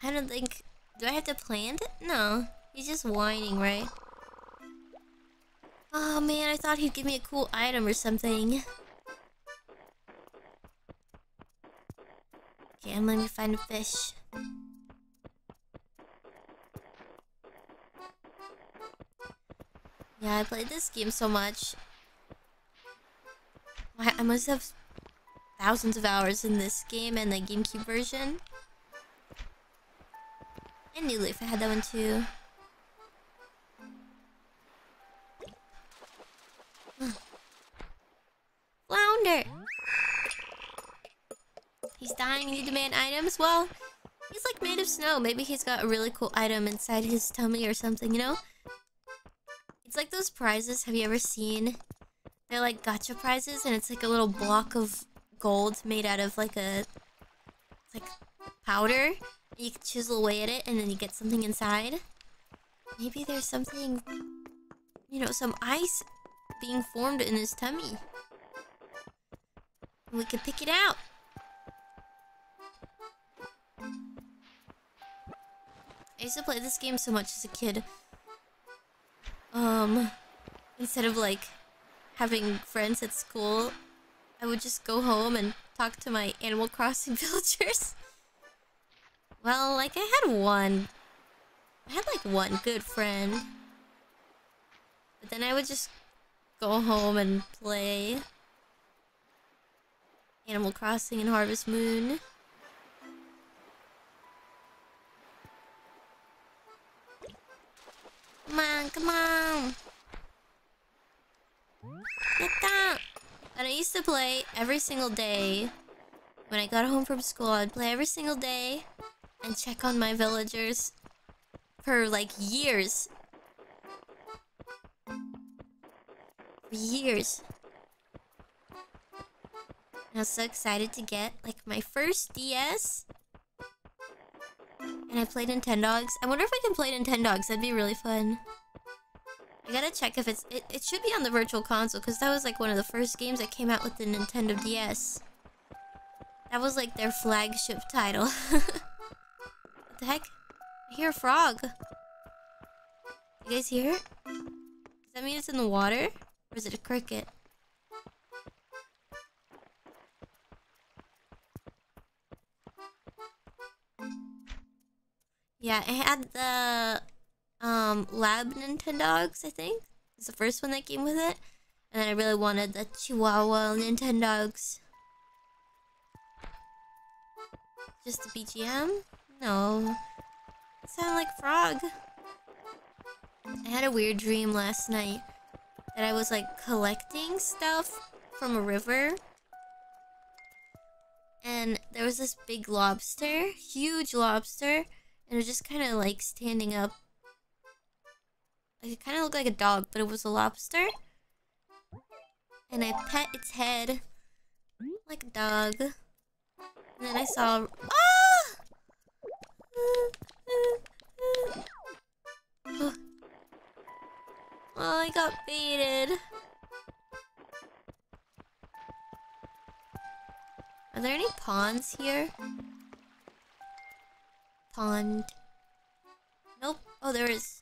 I don't think... Do I have to plant it? No. He's just whining, right? Oh man, I thought he'd give me a cool item or something. Okay, I'm gonna find a fish. Yeah, I played this game so much. I must have thousands of hours in this game and the GameCube version. And New Leaf, I had that one too. [SIGHS] Flounder! He's dying you demand items? Well, he's like made of snow. Maybe he's got a really cool item inside his tummy or something, you know? It's like those prizes. Have you ever seen? They're like gacha prizes, and it's like a little block of gold made out of like a like powder. You can chisel away at it, and then you get something inside. Maybe there's something, you know, some ice being formed in his tummy. We can pick it out. I used to play this game so much as a kid. Um, instead of like having friends at school, I would just go home and talk to my Animal Crossing [LAUGHS] villagers. Well, like I had one. I had like one good friend. But then I would just go home and play Animal Crossing and Harvest Moon. Come on, come on. Get down. And I used to play every single day. When I got home from school, I'd play every single day and check on my villagers for like years. For years. I was so excited to get like my first DS. And I played Nintendogs. I wonder if I can play Nintendogs. That'd be really fun. I gotta check if it's... It, it should be on the Virtual Console, because that was like one of the first games that came out with the Nintendo DS. That was like their flagship title. [LAUGHS] the heck? I hear a frog. You guys hear? Does that mean it's in the water? Or is it a cricket? Yeah, it had the um, lab Nintendogs, I think. It's the first one that came with it. And I really wanted the Chihuahua Nintendogs. Just the BGM. No. It sounded like frog. I had a weird dream last night that I was like collecting stuff from a river. And there was this big lobster, huge lobster, and it was just kind of like standing up. It kind of looked like a dog, but it was a lobster. And I pet its head like a dog. And then I saw. Ah! Oh, I got baited. Are there any ponds here? Pond. Nope. Oh, there is.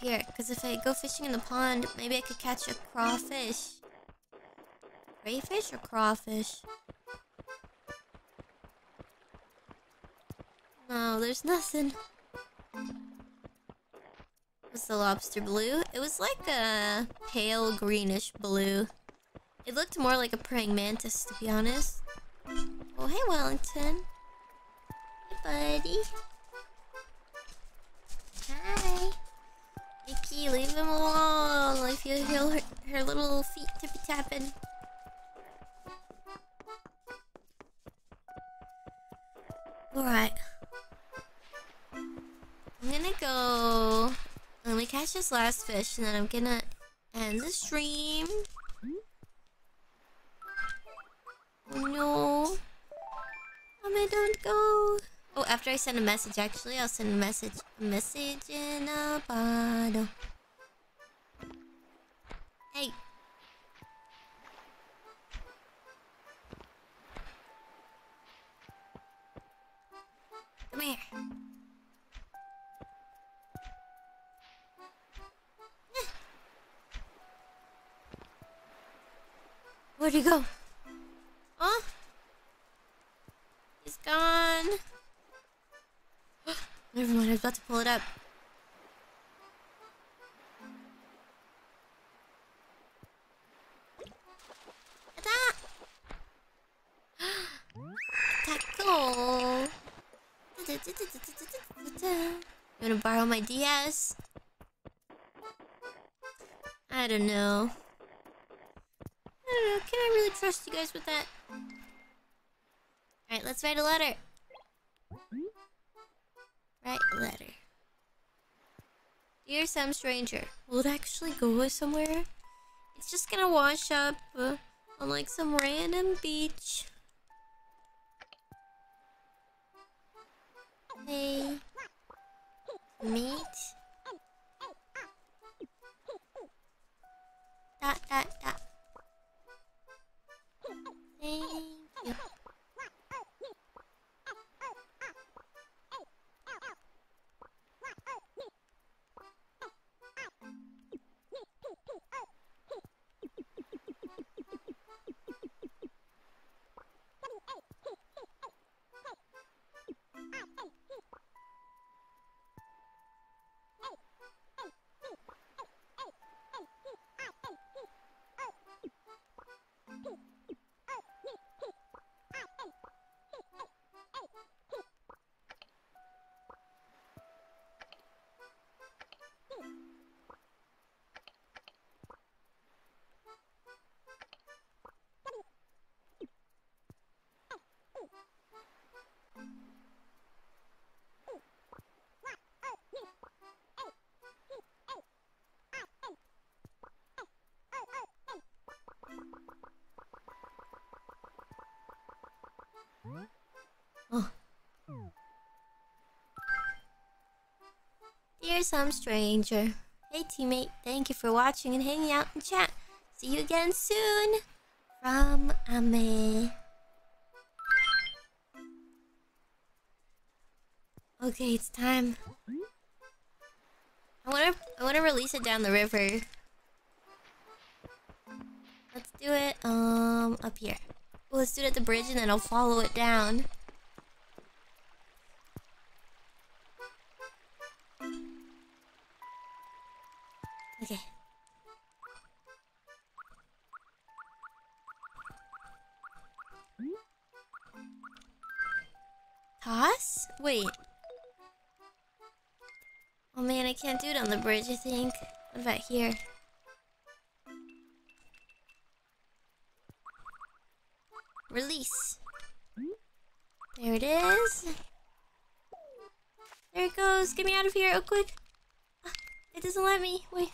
Here, because if I go fishing in the pond, maybe I could catch a crawfish. Crayfish or crawfish? No, there's nothing. Was the lobster blue? It was like a pale greenish blue. It looked more like a praying mantis, to be honest. Oh, hey, Wellington. Hey, buddy. Hi. Mickey, leave him alone. You hear her, her little feet tippy tapping. Alright. Go... Let me catch this last fish, and then I'm gonna end the stream. Oh no. Mommy, don't go. Oh, after I send a message, actually, I'll send a message. A message in a bottle. Hey. Come here. Where'd he go? Huh? He's gone. [GASPS] Never mind, I was about to pull it up. [GASPS] Tackle. You wanna borrow my DS? I don't know. Don't know. Can I really trust you guys with that? Alright, let's write a letter. Write a letter. Dear some stranger. Will it actually go somewhere? It's just gonna wash up uh, on like some random beach. Hey. Meet. Dot dot dot. Thank you. Some stranger. Hey teammate, thank you for watching and hanging out in chat. See you again soon. From Ame. Okay, it's time. I wanna I wanna release it down the river. Let's do it um up here. Well, let's do it at the bridge and then I'll follow it down. Okay. Toss? Wait. Oh man, I can't do it on the bridge, I think. What about here? Release. There it is. There it goes. Get me out of here. Oh, quick. Ah, it doesn't let me. Wait.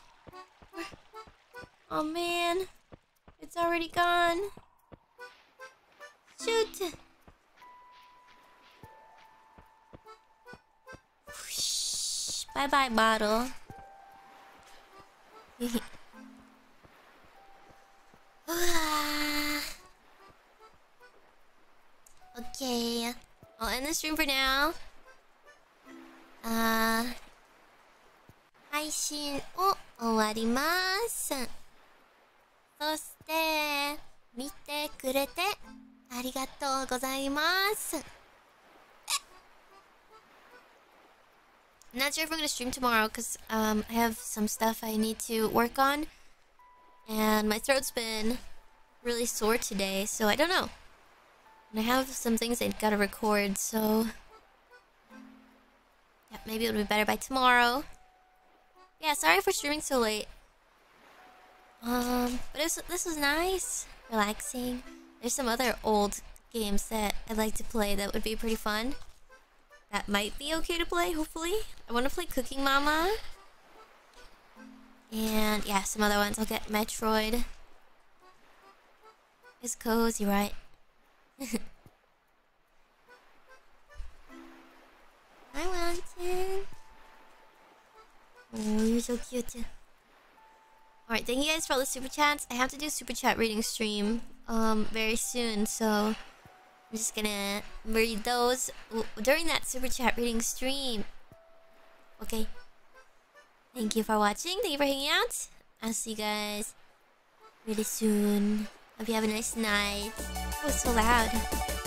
Oh, man. It's already gone. Shoot. Bye-bye, bottle. [LAUGHS] okay. I'll end the stream for now. Uh, 配信を終わります。 そして、見てくれてありがとうございます。I'm not sure if I'm gonna stream tomorrow because um, I have some stuff I need to work on. And my throat's been really sore today, so I don't know. And I have some things I gotta record, so... Yeah, maybe it'll be better by tomorrow. Yeah, sorry for streaming so late. Um, but this, this was nice. Relaxing. There's some other old games that I'd like to play that would be pretty fun. That might be okay to play, hopefully. I want to play Cooking Mama. And yeah, some other ones. I'll get Metroid. It's cozy, right? [LAUGHS] Hi, Wellington. Oh, you're so cute. Alright, thank you guys for all the super chats. I have to do super chat reading stream um very soon, so I'm just gonna read those during that super chat reading stream. Okay. Thank you for watching. Thank you for hanging out. I'll see you guys really soon. Hope you have a nice night. Oh, so loud.